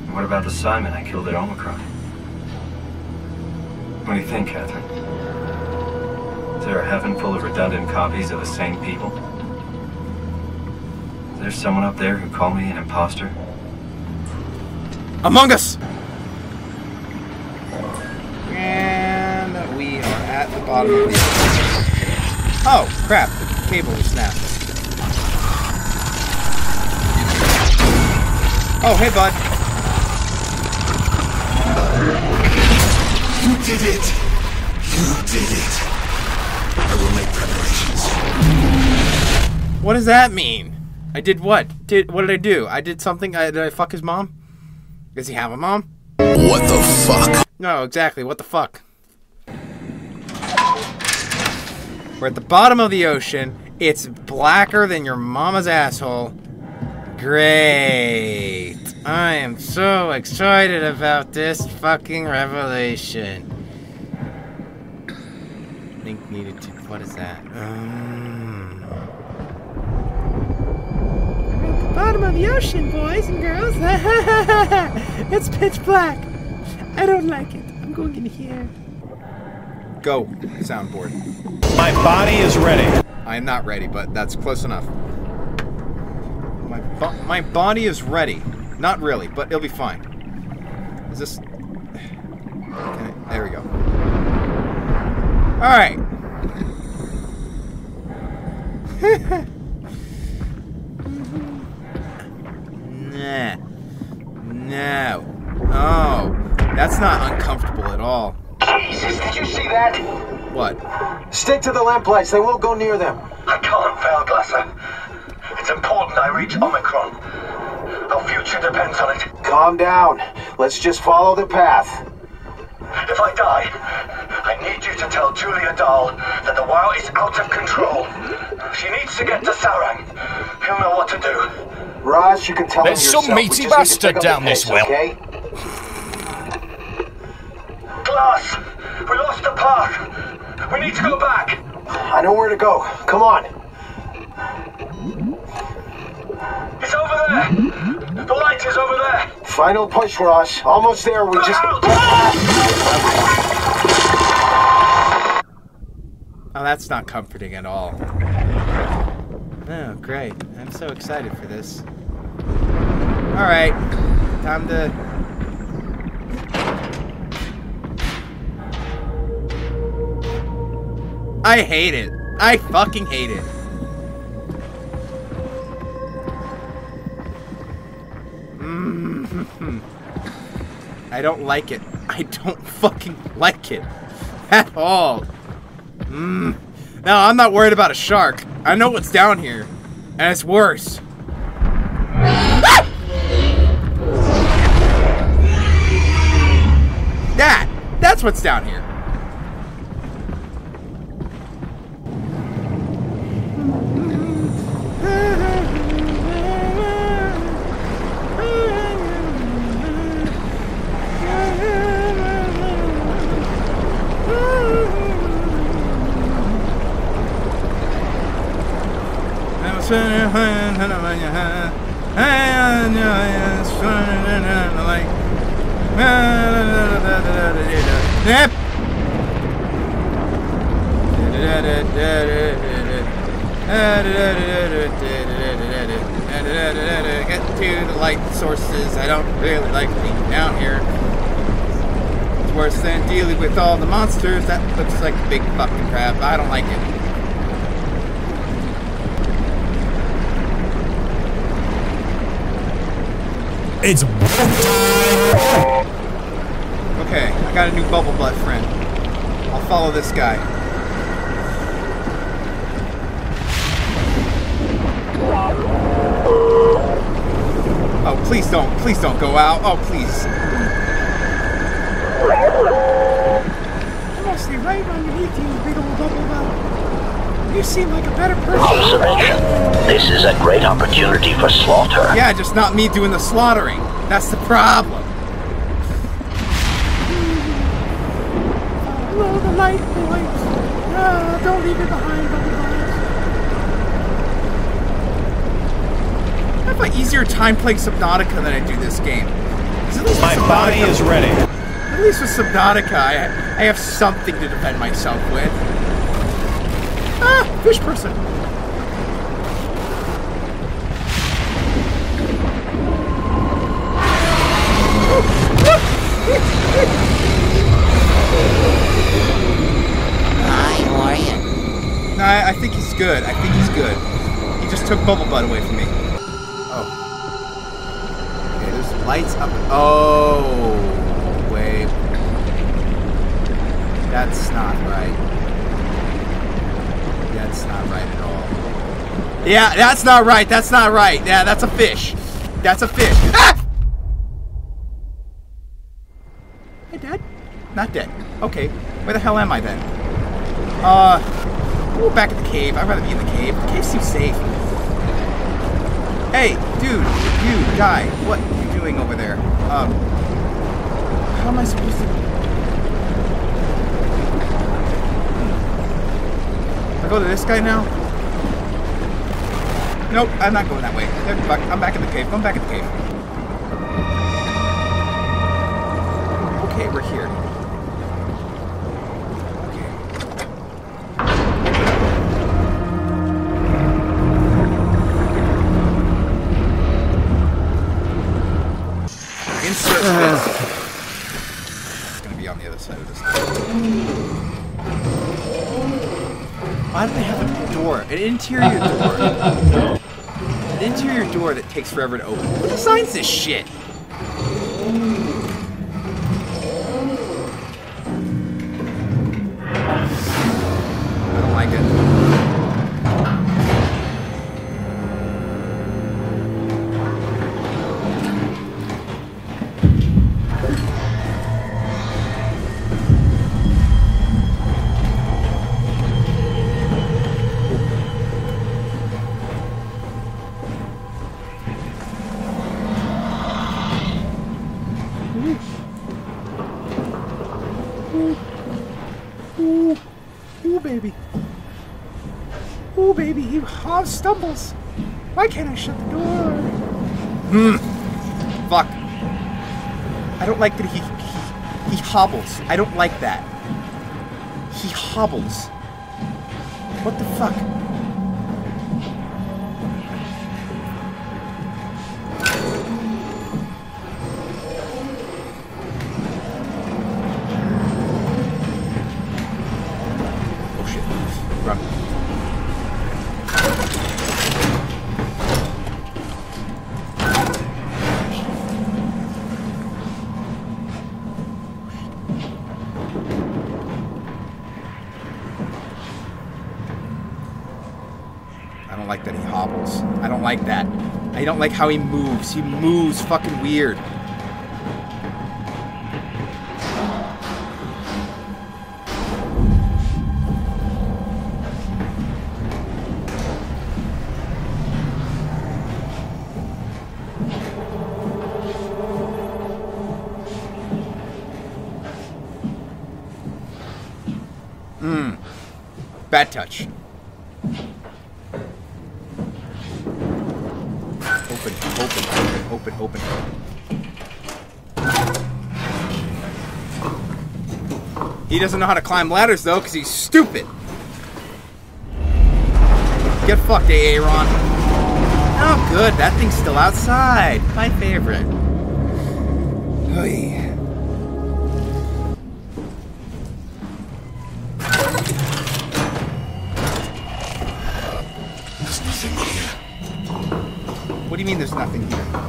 And what about the Simon I killed at Omicron? What do you think, Catherine? Is there a heaven full of redundant copies of the same people? Is there someone up there who called me an imposter? Among Us! And we are at the bottom of the. Oh, crap. The cable is snapped. Oh, hey, bud. You did it! You did it! I will make preparations. What does that mean? I did what? Did What did I do? I did something? I, did I fuck his mom? Does he have a mom? What the fuck? No, exactly. What the fuck? We're at the bottom of the ocean. It's blacker than your mama's asshole. Great. I am so excited about this fucking revelation. Think needed to. What is that? Um, bottom of the ocean, boys and girls. it's pitch black. I don't like it. I'm going in here. Go, soundboard. My body is ready. I am not ready, but that's close enough. My bo my body is ready. Not really, but it'll be fine. Is this? Okay, there we go. All right. Nah. No. Oh, that's not uncomfortable at all. Jesus, did you see that? What? Stick to the lamplights. They won't go near them. I can't fail, Glasser. It's important I reach Omicron. Our future depends on it. Calm down. Let's just follow the path. If I die, I need you to tell Julia Dahl that the WAU is out of control. She needs to get to Sarang. He'll know what to do. Raj, you can tell There's him some yourself. We meaty just need to bastard down this pace, well. Okay? Glass! We lost the path! We need to go back! I know where to go. Come on. It's over there! The light is over there! Final push, Ross. Almost there. We just. Oh, that's not comforting at all. Oh, great. I'm so excited for this. Alright. Time to... I hate it. I fucking hate it. Mm. I don't like it. I don't fucking like it. At all. Mm. No, I'm not worried about a shark. I know what's down here. And it's worse. Ah! That! That's what's down here. Get to the light sources. I don't really like being down here. It's worse than dealing with all the monsters. That looks like a big fucking crap. I don't like it. It's Okay, I got a new bubble butt friend. I'll follow this guy. Oh, please don't. Please don't go out. Oh, please. I'm gonna stay right underneath you, big old bubble butt. You seem like a better person. Observation. This is a great opportunity for slaughter. Yeah, just not me doing the slaughtering. That's the problem. Follow the light, boys. Ah, don't leave it behind, bubble butts. I have an easier time playing Subnautica than I do this game. 'Cause at least with My body is ready. At least with Subnautica, I, I have something to defend myself with. Fish person. Hi, how are you? No, I, I think he's good. I think he's good. He just took Bubble Butt away from me. Oh. Okay, there's lights up. Oh, wait. That's not right. Not right at all. Yeah, that's not right. That's not right. Yeah, that's a fish. That's a fish. Ah! Hey, dead? Not dead. Okay. Where the hell am I then? Uh, ooh, back at the cave. I'd rather be in the cave. The cave seems safe. Hey, dude, you, guy, what are you doing over there? Um, how am I supposed to... go to this guy now? Nope, I'm not going that way. I'm back in the cave. I'm back in the cave. Interior door. An interior door that takes forever to open. Who designs this shit? Shut the door? Hmm. Fuck. I don't like that he, he he hobbles. I don't like that. He hobbles. What the fuck? I don't like how he moves. He moves fucking weird. Mmm. Bad touch. Open, open, open, open. He doesn't know how to climb ladders though, because he's stupid. Get fucked, Aaron. Oh, good. That thing's still outside. My favorite. Oy. There's nothing here. What do you mean there's nothing here?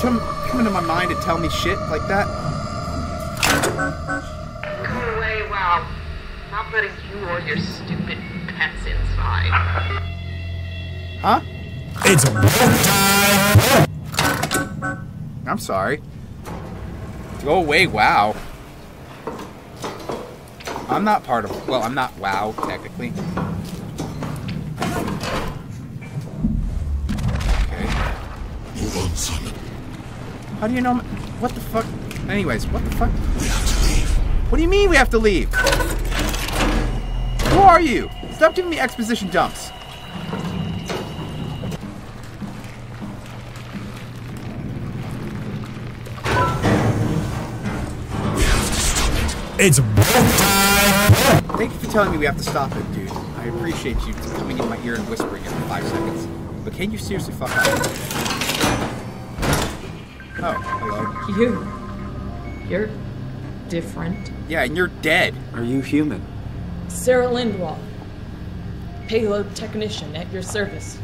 Don't come come, come into my mind to tell me shit like that. Go away, WAU. Not letting you or your stupid pets inside. Huh? It's I'm sorry. Go away, WAU. I'm not part of. Well, I'm not WAU technically. How do you know? What the fuck? Anyways, what the fuck? We have to leave. What do you mean we have to leave? Who are you? Stop giving me exposition dumps. It's Thank you for telling me we have to stop it, dude. I appreciate you coming in my ear and whispering every five seconds. But can you seriously fuck up? Oh, hello. You. You're different. Yeah, and you're dead. Are you human? Sarah Lindwall, payload technician at your service.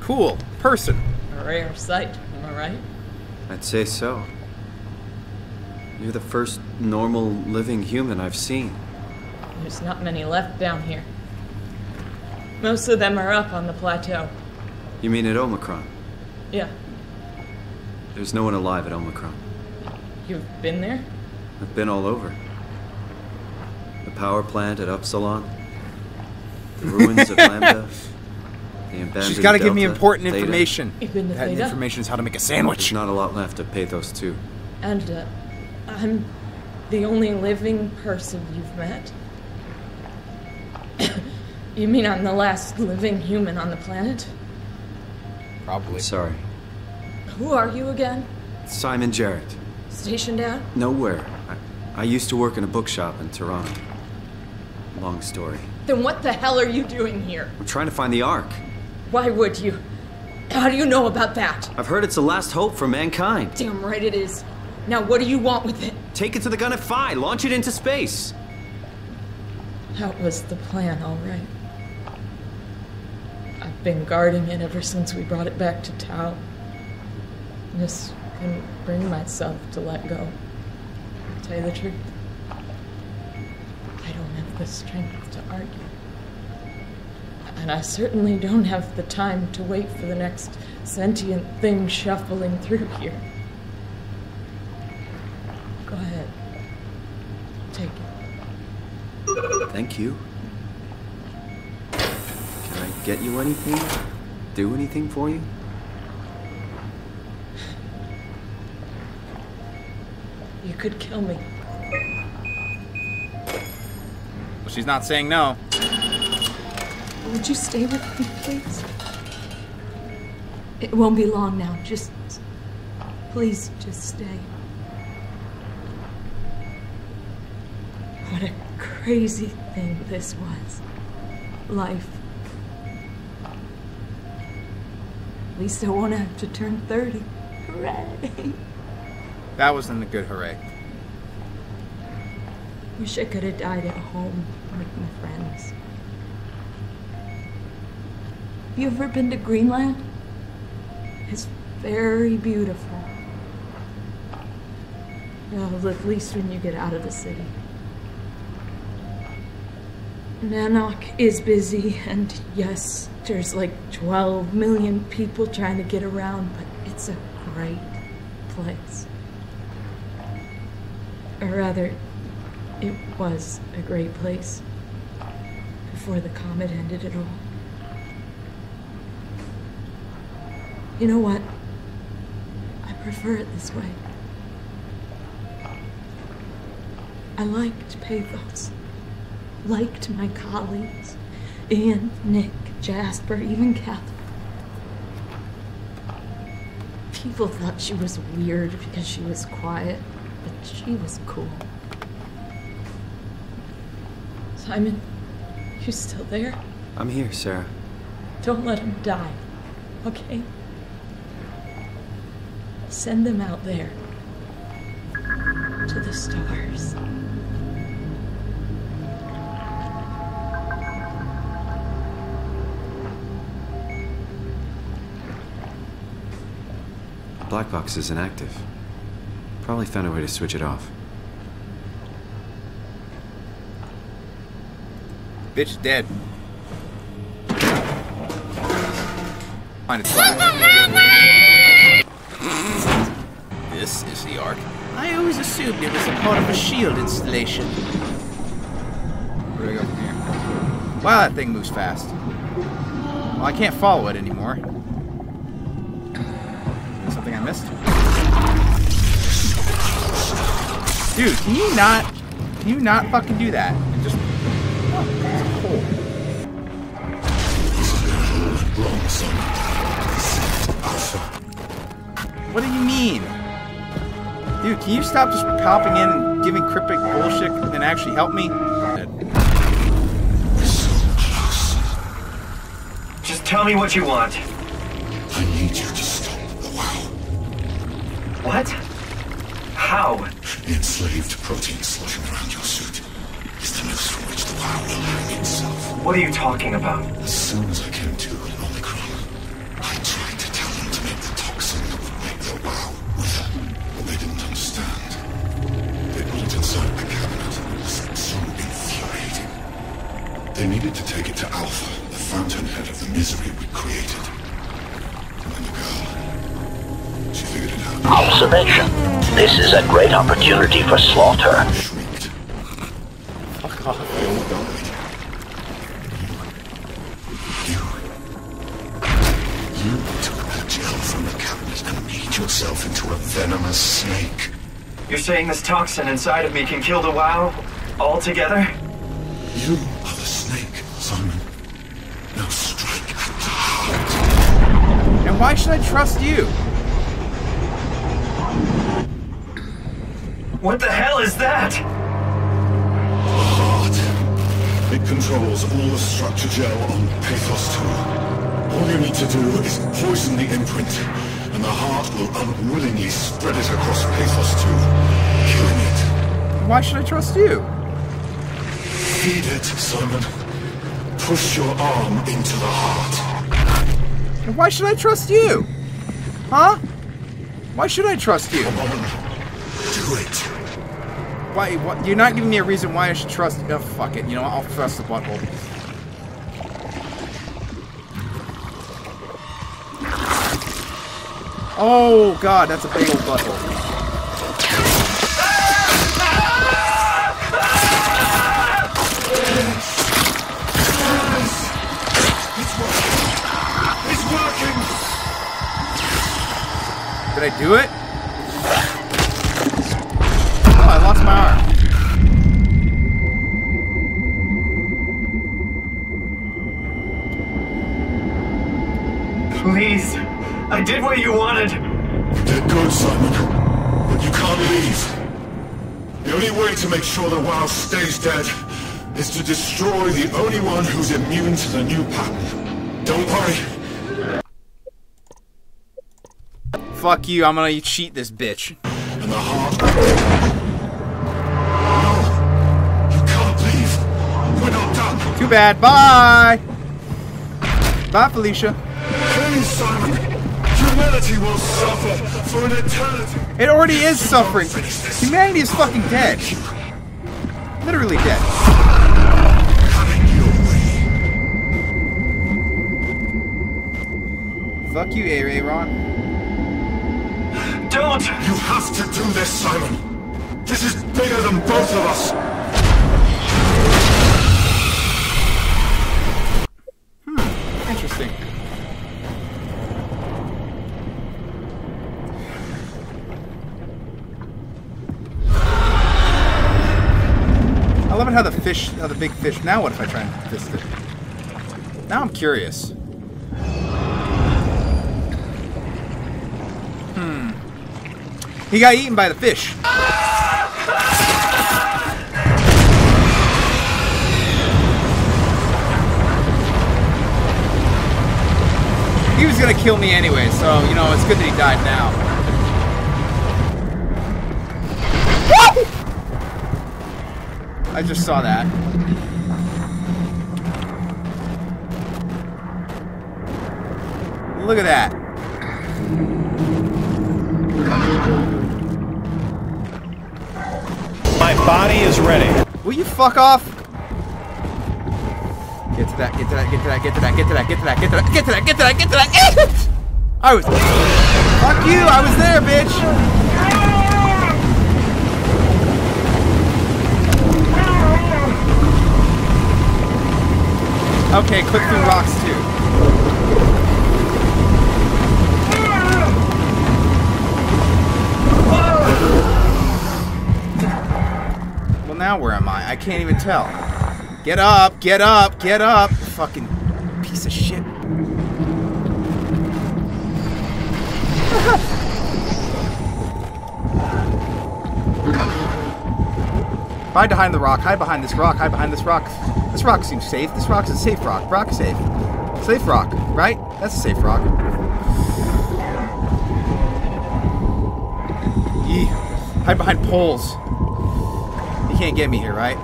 Cool. Person. A rare sight, am I right? I'd say so. You're the first normal living human I've seen. There's not many left down here. Most of them are up on the plateau. You mean at Omicron? Yeah, There's no one alive at Omicron. you've been there? I've been all over. The power plant at Upsilon, the ruins of Lambda, the abandoned She's got to give me important Theta. information. You've been to That Theta? information is how to make a sandwich. There's not a lot left of Pathos 2. And uh, I'm the only living person you've met? you mean I'm the last living human on the planet? Probably. Sorry. Who are you again? Simon Jarrett. Stationed at? Nowhere. I, I used to work in a bookshop in Toronto. Long story. Then what the hell are you doing here? I'm trying to find the Ark. Why would you? How do you know about that? I've heard it's the last hope for mankind. Damn right it is. Now what do you want with it? Take it to the gun at Phi. Launch it into space. That was the plan, all right. I've been guarding it ever since we brought it back to Tau. Just couldn't bring myself to let go. To tell you the truth, I don't have the strength to argue. And I certainly don't have the time to wait for the next sentient thing shuffling through here. Go ahead. Take it. Thank you. Can I get you anything? Do anything for you? You could kill me. Well, she's not saying no. Would you stay with me, please? It won't be long now. Just. Please, just stay. What a crazy thing this was. Life. At least I won't have to turn 30. Hooray! That wasn't a good hooray. Wish I could have died at home with my friends. Have you ever been to Greenland? It's very beautiful. Well, at least when you get out of the city. Nuuk is busy, and yes, there's like 12 million people trying to get around, but it's a great place. Or rather, it was a great place before the comet ended it all. You know what? I prefer it this way. I liked Pathos. Liked my colleagues. Ian, Nick, Jasper, even Catherine. People thought she was weird because she was quiet, but she was cool. Simon, you still there? I'm here, Sarah. Don't let him die, okay? Send them out there. To the stars. Black box is inactive. Probably found a way to switch it off. Bitch dead. Find its. This is the Ark. I always assumed it was a part of a shield installation. Where do I go from here? Wow, that thing moves fast. Well, I can't follow it anymore. Dude, can you not? Can you not fucking do that? And just. Oh, there's. What do you mean? Dude, can you stop just popping in and giving cryptic bullshit and actually help me? Just tell me what you want. I need you to stop the WAU. What? How? The enslaved protein sloshing around your suit is the noose from which the WAU will hang itself. What are you talking about? As soon as I came to in Omicron, I tried to tell them to make the toxin that would make the WAU wither, but they didn't understand. They looked inside the cabinet and it was so infuriating. They needed to take it to Alpha, the fountainhead of the misery we created. And then the girl, she figured it out. Observation. This is a great opportunity for slaughter. Fuck off. You took that gel from the cabinet and made yourself into a venomous snake. You're saying this toxin inside of me can kill the WAU altogether? You are the snake, Simon. Now strike at the heart. And why should I trust you? Controls all the structure gel on Pathos 2. All you need to do is poison the imprint, and the heart will unwillingly spread it across Pathos 2, killing it. Why should I trust you? Feed it, Simon. Push your arm into the heart. And why should I trust you? Huh? Why should I trust you? It. Why? You're not giving me a reason why I should trust. Oh, fuck it. You know? I'll trust the butthole. Oh god, that's a big old butthole. Did I do it? Sure the WAU stays dead is to destroy the only one who's immune to the new pattern. Don't worry. Fuck you, I'm gonna cheat this bitch. And the heart. No! You can't leave! We're not done! Too bad. Bye! Bye, Felicia. Please, Simon! Humanity will suffer for an eternity! It already is suffering. Humanity is fucking dead. Literally dead. Fuck you, Aaron. Don't! You have to do this, Simon! This is bigger than both of us! It how the fish, how the big fish. Now what if I try and fist it? Now I'm curious. Hmm. He got eaten by the fish. He was gonna kill me anyway, so you know it's good that he died now. I just saw that. Look at that. My body is ready. Will you fuck off? Get to that, get to that, get to that, get to that, get to that, get to that, get to that, get to that, get to that, get to that. I was. Fuck you, I was there, bitch. Okay, click through rocks too. Well, now where am I? I can't even tell. Get up, get up, get up. Fucking piece of shit. Hide behind the rock, hide behind this rock, hide behind this rock. This rock seems safe. This rock's a safe rock. Rock safe. Safe rock, right? That's a safe rock. Yee. Hide behind poles. You can't get me here, right?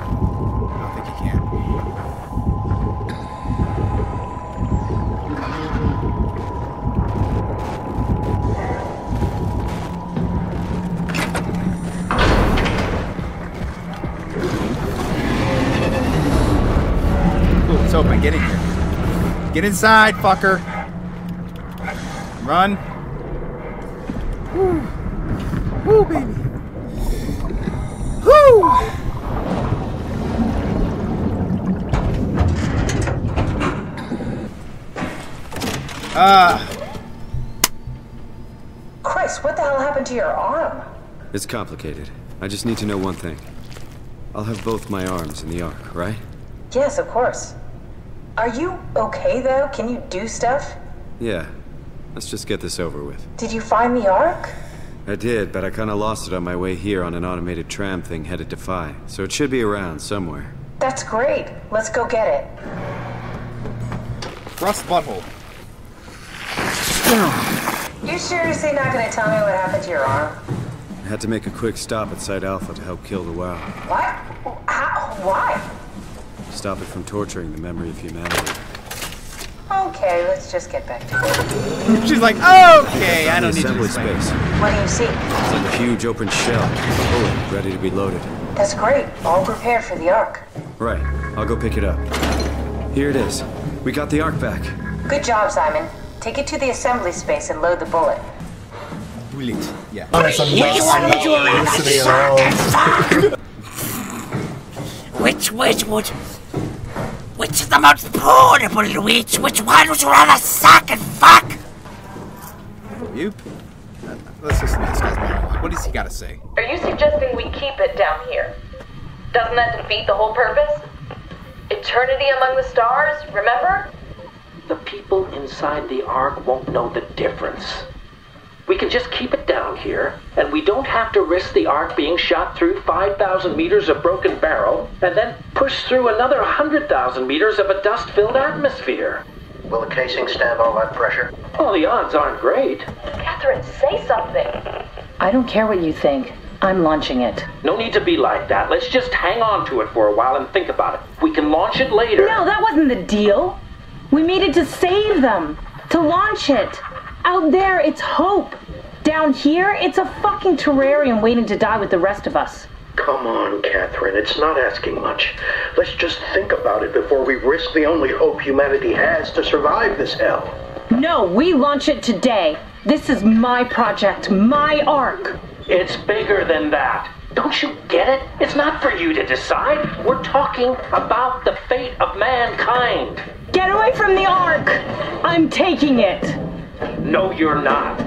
Get inside, fucker. Run. Woo. Woo, baby. Woo! Ah, Chris, what the hell happened to your arm? It's complicated. I just need to know one thing. I'll have both my arms in the Ark, right? Yes, of course. Are you okay though? Can you do stuff? Yeah. Let's just get this over with. Did you find the Ark? I did, but I kinda lost it on my way here on an automated tram thing headed to Phi, so it should be around somewhere. That's great. Let's go get it. thrust butthole. You seriously not gonna tell me what happened to your arm? I had to make a quick stop at Site Alpha to help kill the WAU. What? How? Why? Stop it from torturing the memory of humanity. Okay, let's just get back to it. She's like, okay, I the don't need to assembly explain. space. What do you see? A huge open shell. Bullet ready to be loaded. That's great. All prepared for the Ark. Right. I'll go pick it up. Here it is. We got the Ark back. Good job, Simon. Take it to the assembly space and load the bullet. Bullet. Yeah. Which which would which is the most portable which? Which one would you rather suck and fuck? You. Uh, let's listen to this guy's monologue. What does he got to say? Are you suggesting we keep it down here? Doesn't that defeat the whole purpose? Eternity among the stars, remember? The people inside the Ark won't know the difference. We can just keep it down here, and we don't have to risk the Ark being shot through 5,000 meters of broken barrel, and then push through another 100,000 meters of a dust filled atmosphere. Will the casing stand all that pressure? Well, the odds aren't great. Catherine, say something. I don't care what you think. I'm launching it. No need to be like that. Let's just hang on to it for a while and think about it. We can launch it later. No, that wasn't the deal. We made it to save them, to launch it. Out there, it's hope. Down here, it's a fucking terrarium waiting to die with the rest of us. Come on, Catherine. It's not asking much. Let's just think about it before we risk the only hope humanity has to survive this hell. No, we launch it today. This is my project, my Ark. It's bigger than that. Don't you get it? It's not for you to decide. We're talking about the fate of mankind. Get away from the ark! I'm taking it. No, you're not.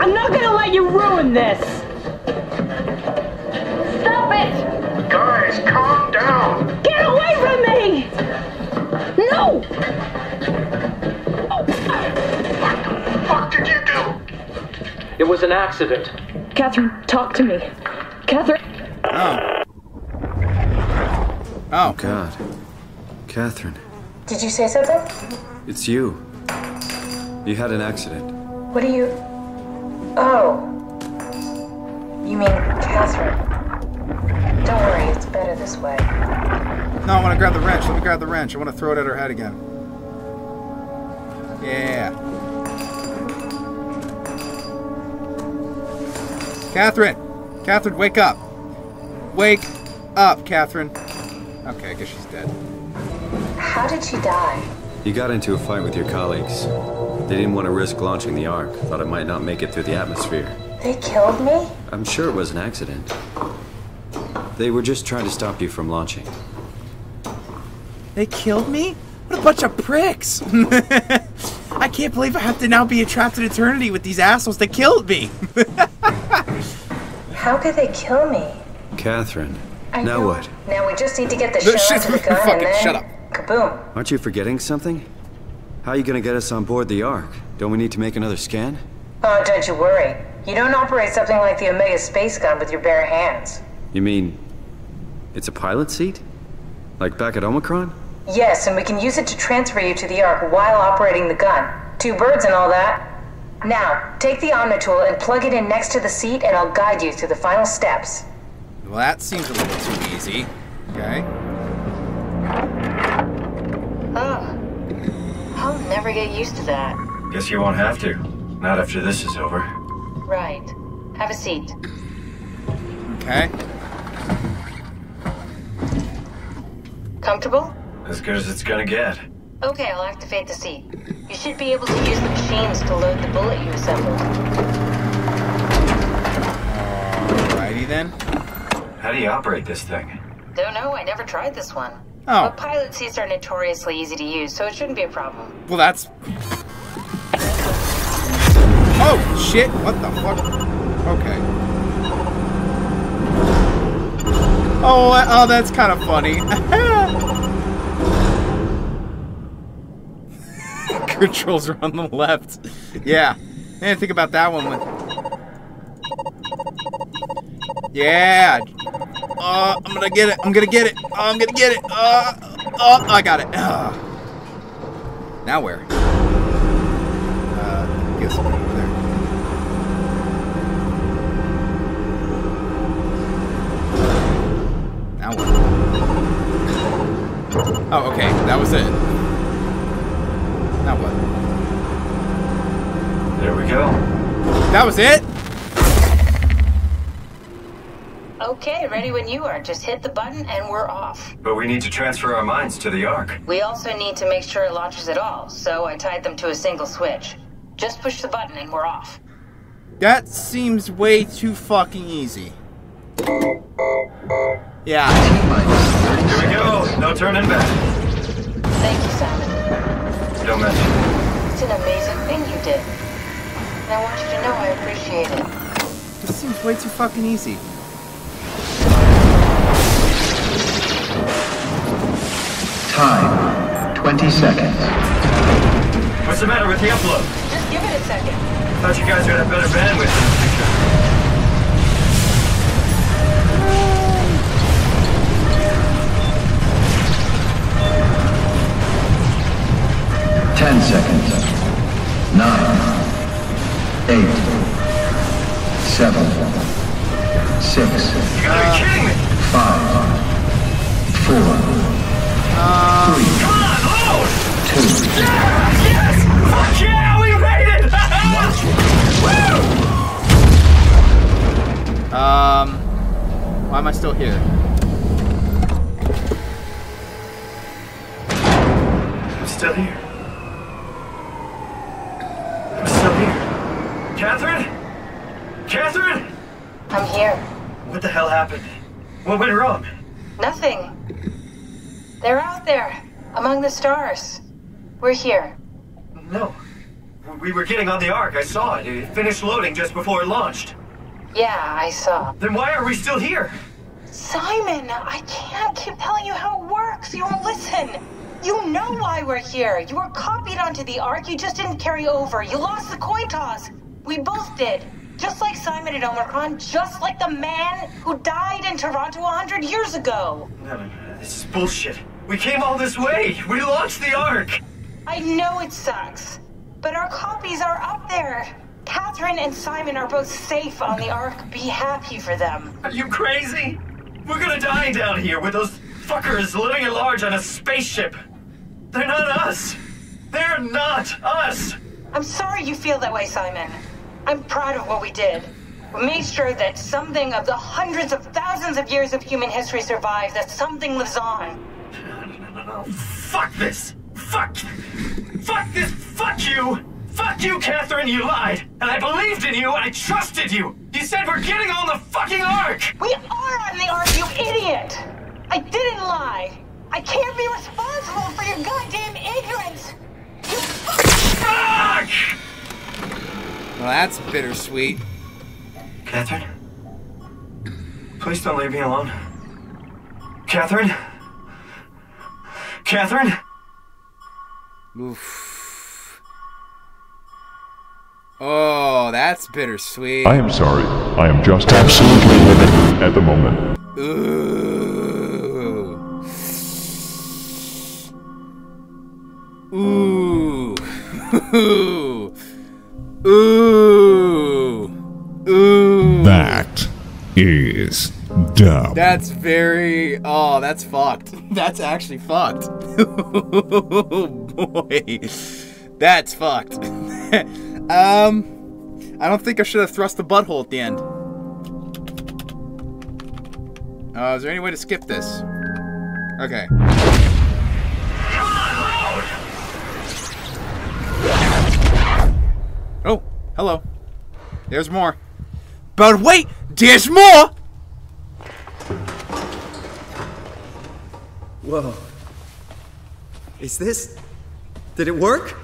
I'm not gonna let you ruin this. Stop it! Guys, calm down! Get away from me! No! Oh. What did you do? It was an accident. Catherine, talk to me. Catherine. Oh. Oh, God. Catherine, Did you say something? it's you. You had an accident. What do you. Oh. You mean Catherine? Don't worry, it's better this way. No, I want to grab the wrench. Let me grab the wrench. I want to throw it at her head again. Yeah. Catherine! Catherine, wake up! Wake up, Catherine. Okay, I guess she's dead. How did she die? You got into a fight with your colleagues. They didn't want to risk launching the Ark. Thought it might not make it through the atmosphere. They killed me? I'm sure it was an accident. They were just trying to stop you from launching. They killed me? What a bunch of pricks! I can't believe I have to now be trapped in eternity with these assholes that killed me! How could they kill me? Catherine, I now know. what? Now we just need to get the No, shell shut- into the gun and then shut up. kaboom. Aren't you forgetting something? How are you gonna get us on board the Ark? Don't we need to make another scan? Oh, don't you worry. You don't operate something like the Omega space gun with your bare hands. You mean it's a pilot seat? Like back at Omicron? Yes, and we can use it to transfer you to the Ark while operating the gun. Two birds and all that. Now, take the Omnitool and plug it in next to the seat, and I'll guide you through the final steps. Well, that seems a little too easy. Okay. Oh. I'll never get used to that. Guess you won't have to. Not after this is over. Right. Have a seat. Okay. Comfortable? As good as it's gonna get. Okay, I'll activate the seat. You should be able to use the machines to load the bullet you assembled. Alrighty then. How do you operate this thing? Don't know, I never tried this one. Oh. But pilot seats are notoriously easy to use, so it shouldn't be a problem. Well, that's. Oh shit! What the fuck? Okay. Oh, uh, oh, that's kind of funny. Controls are on the left. Yeah, I didn't think about that one. Yeah. Oh, I'm gonna get it. I'm gonna get it. Oh, I'm gonna get it. Oh, oh I got it. Now where? Uh, over there. Now what? Oh, okay. That was it. Now what? There we go. That was it? Okay, ready when you are. Just hit the button and we're off. But we need to transfer our minds to the Ark. We also need to make sure it launches at all, so I tied them to a single switch. Just push the button and we're off. That seems way too fucking easy. Yeah. Here we go. No turning back. Thank you, Simon. Don't mention. It's an amazing thing you did. And I want you to know I appreciate it. This seems way too fucking easy. Time, 20 seconds. What's the matter with the upload? Just give it a second. Thought you guys would have better bandwidth. Ten seconds. Nine. Eight. Seven. Six. You gotta be kidding me! Five. Four. Three. Come on, load! Two. Yes! Fuck yeah, we made it! Woo! Um, why am I still here? I'm still here. I'm still here. Catherine? Catherine? I'm here. What the hell happened? What went wrong? Nothing. They're out there, among the stars. We're here. No. We were getting on the Ark. I saw it. It finished loading just before it launched. Yeah, I saw. Then why are we still here? Simon, I can't keep telling you how it works. You won't listen. You know why we're here. You were copied onto the Ark. You just didn't carry over. You lost the coin toss. We both did. Just like Simon at Omicron, just like the man who died in Toronto a hundred years ago. No, no, no. This is bullshit. We came all this way. We launched the Ark. I know it sucks, but our copies are up there. Catherine and Simon are both safe on the Ark. Be happy for them. Are you crazy? We're gonna die down here with those fuckers living at large on a spaceship. They're not us. They're not us. I'm sorry you feel that way, Simon. I'm proud of what we did. We made sure that something of the hundreds of thousands of years of human history survives, that something lives on. Fuck this. Fuck. Fuck this. Fuck you. Fuck you, Catherine. You lied. And I believed in you. I trusted you. You said we're getting on the fucking Ark. We are on the Ark, you idiot! I didn't lie. I can't be responsible for your goddamn ignorance. You Fuck! Well, that's bittersweet. Catherine? Please don't leave me alone. Catherine? Catherine? Oof. Oh, that's bittersweet. I am sorry. I am just absolutely livid at the moment. Ooh. Ooh. Ooh. Ooh. Ooh. That is That's very. Oh, that's fucked. That's actually fucked. oh boy, that's fucked. um, I don't think I should have thrust the butthole at the end. Uh, is there any way to skip this? Okay. Oh, hello. There's more. But wait, there's more! Whoa. Is this... Did it work?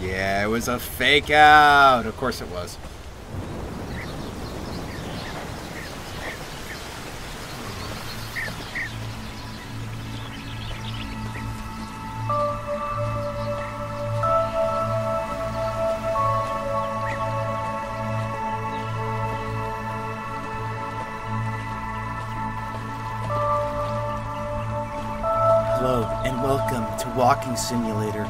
Yeah, it was a fake out. Of course it was. Walking Simulator.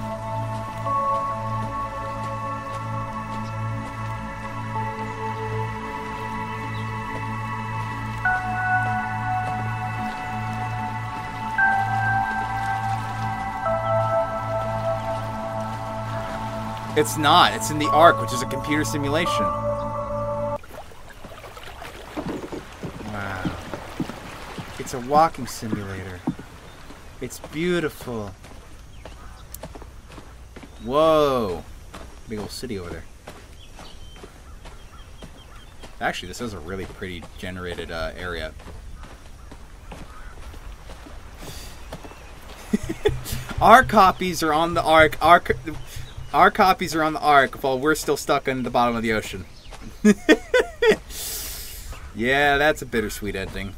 It's not. It's in the Ark, which is a computer simulation. Wow. It's a walking simulator. It's beautiful. Whoa. Big old city over there. Actually, this is a really pretty generated uh, area. our copies are on the Ark. Our, co- our copies are on the Ark while we're still stuck in the bottom of the ocean. yeah, that's a bittersweet ending.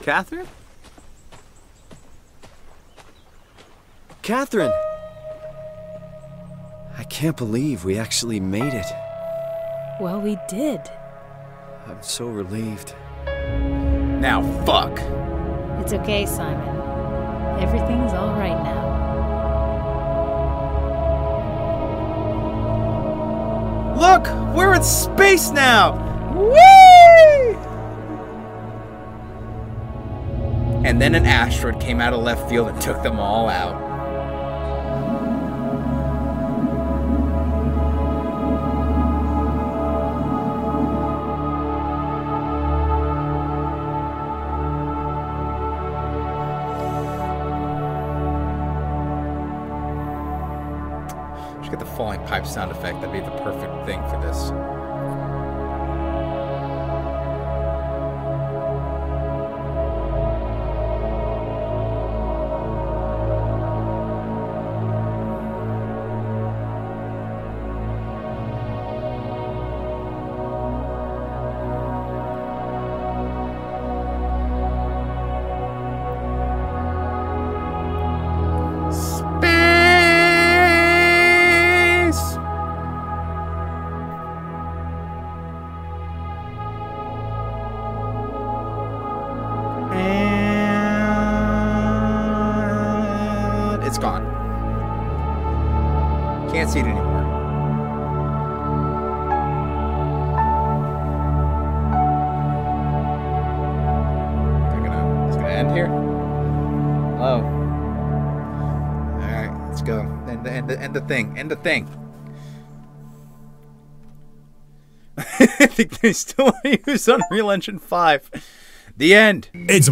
Catherine? Catherine! I can't believe we actually made it. Well, we did. I'm so relieved. Now, fuck. It's okay, Simon. Everything's all right now. Look! We're in space now! Whee! And then an asteroid came out of left field and took them all out. Sound effect. End the, thing. End the thing. I think they still want to use Unreal Engine 5. The end. It's.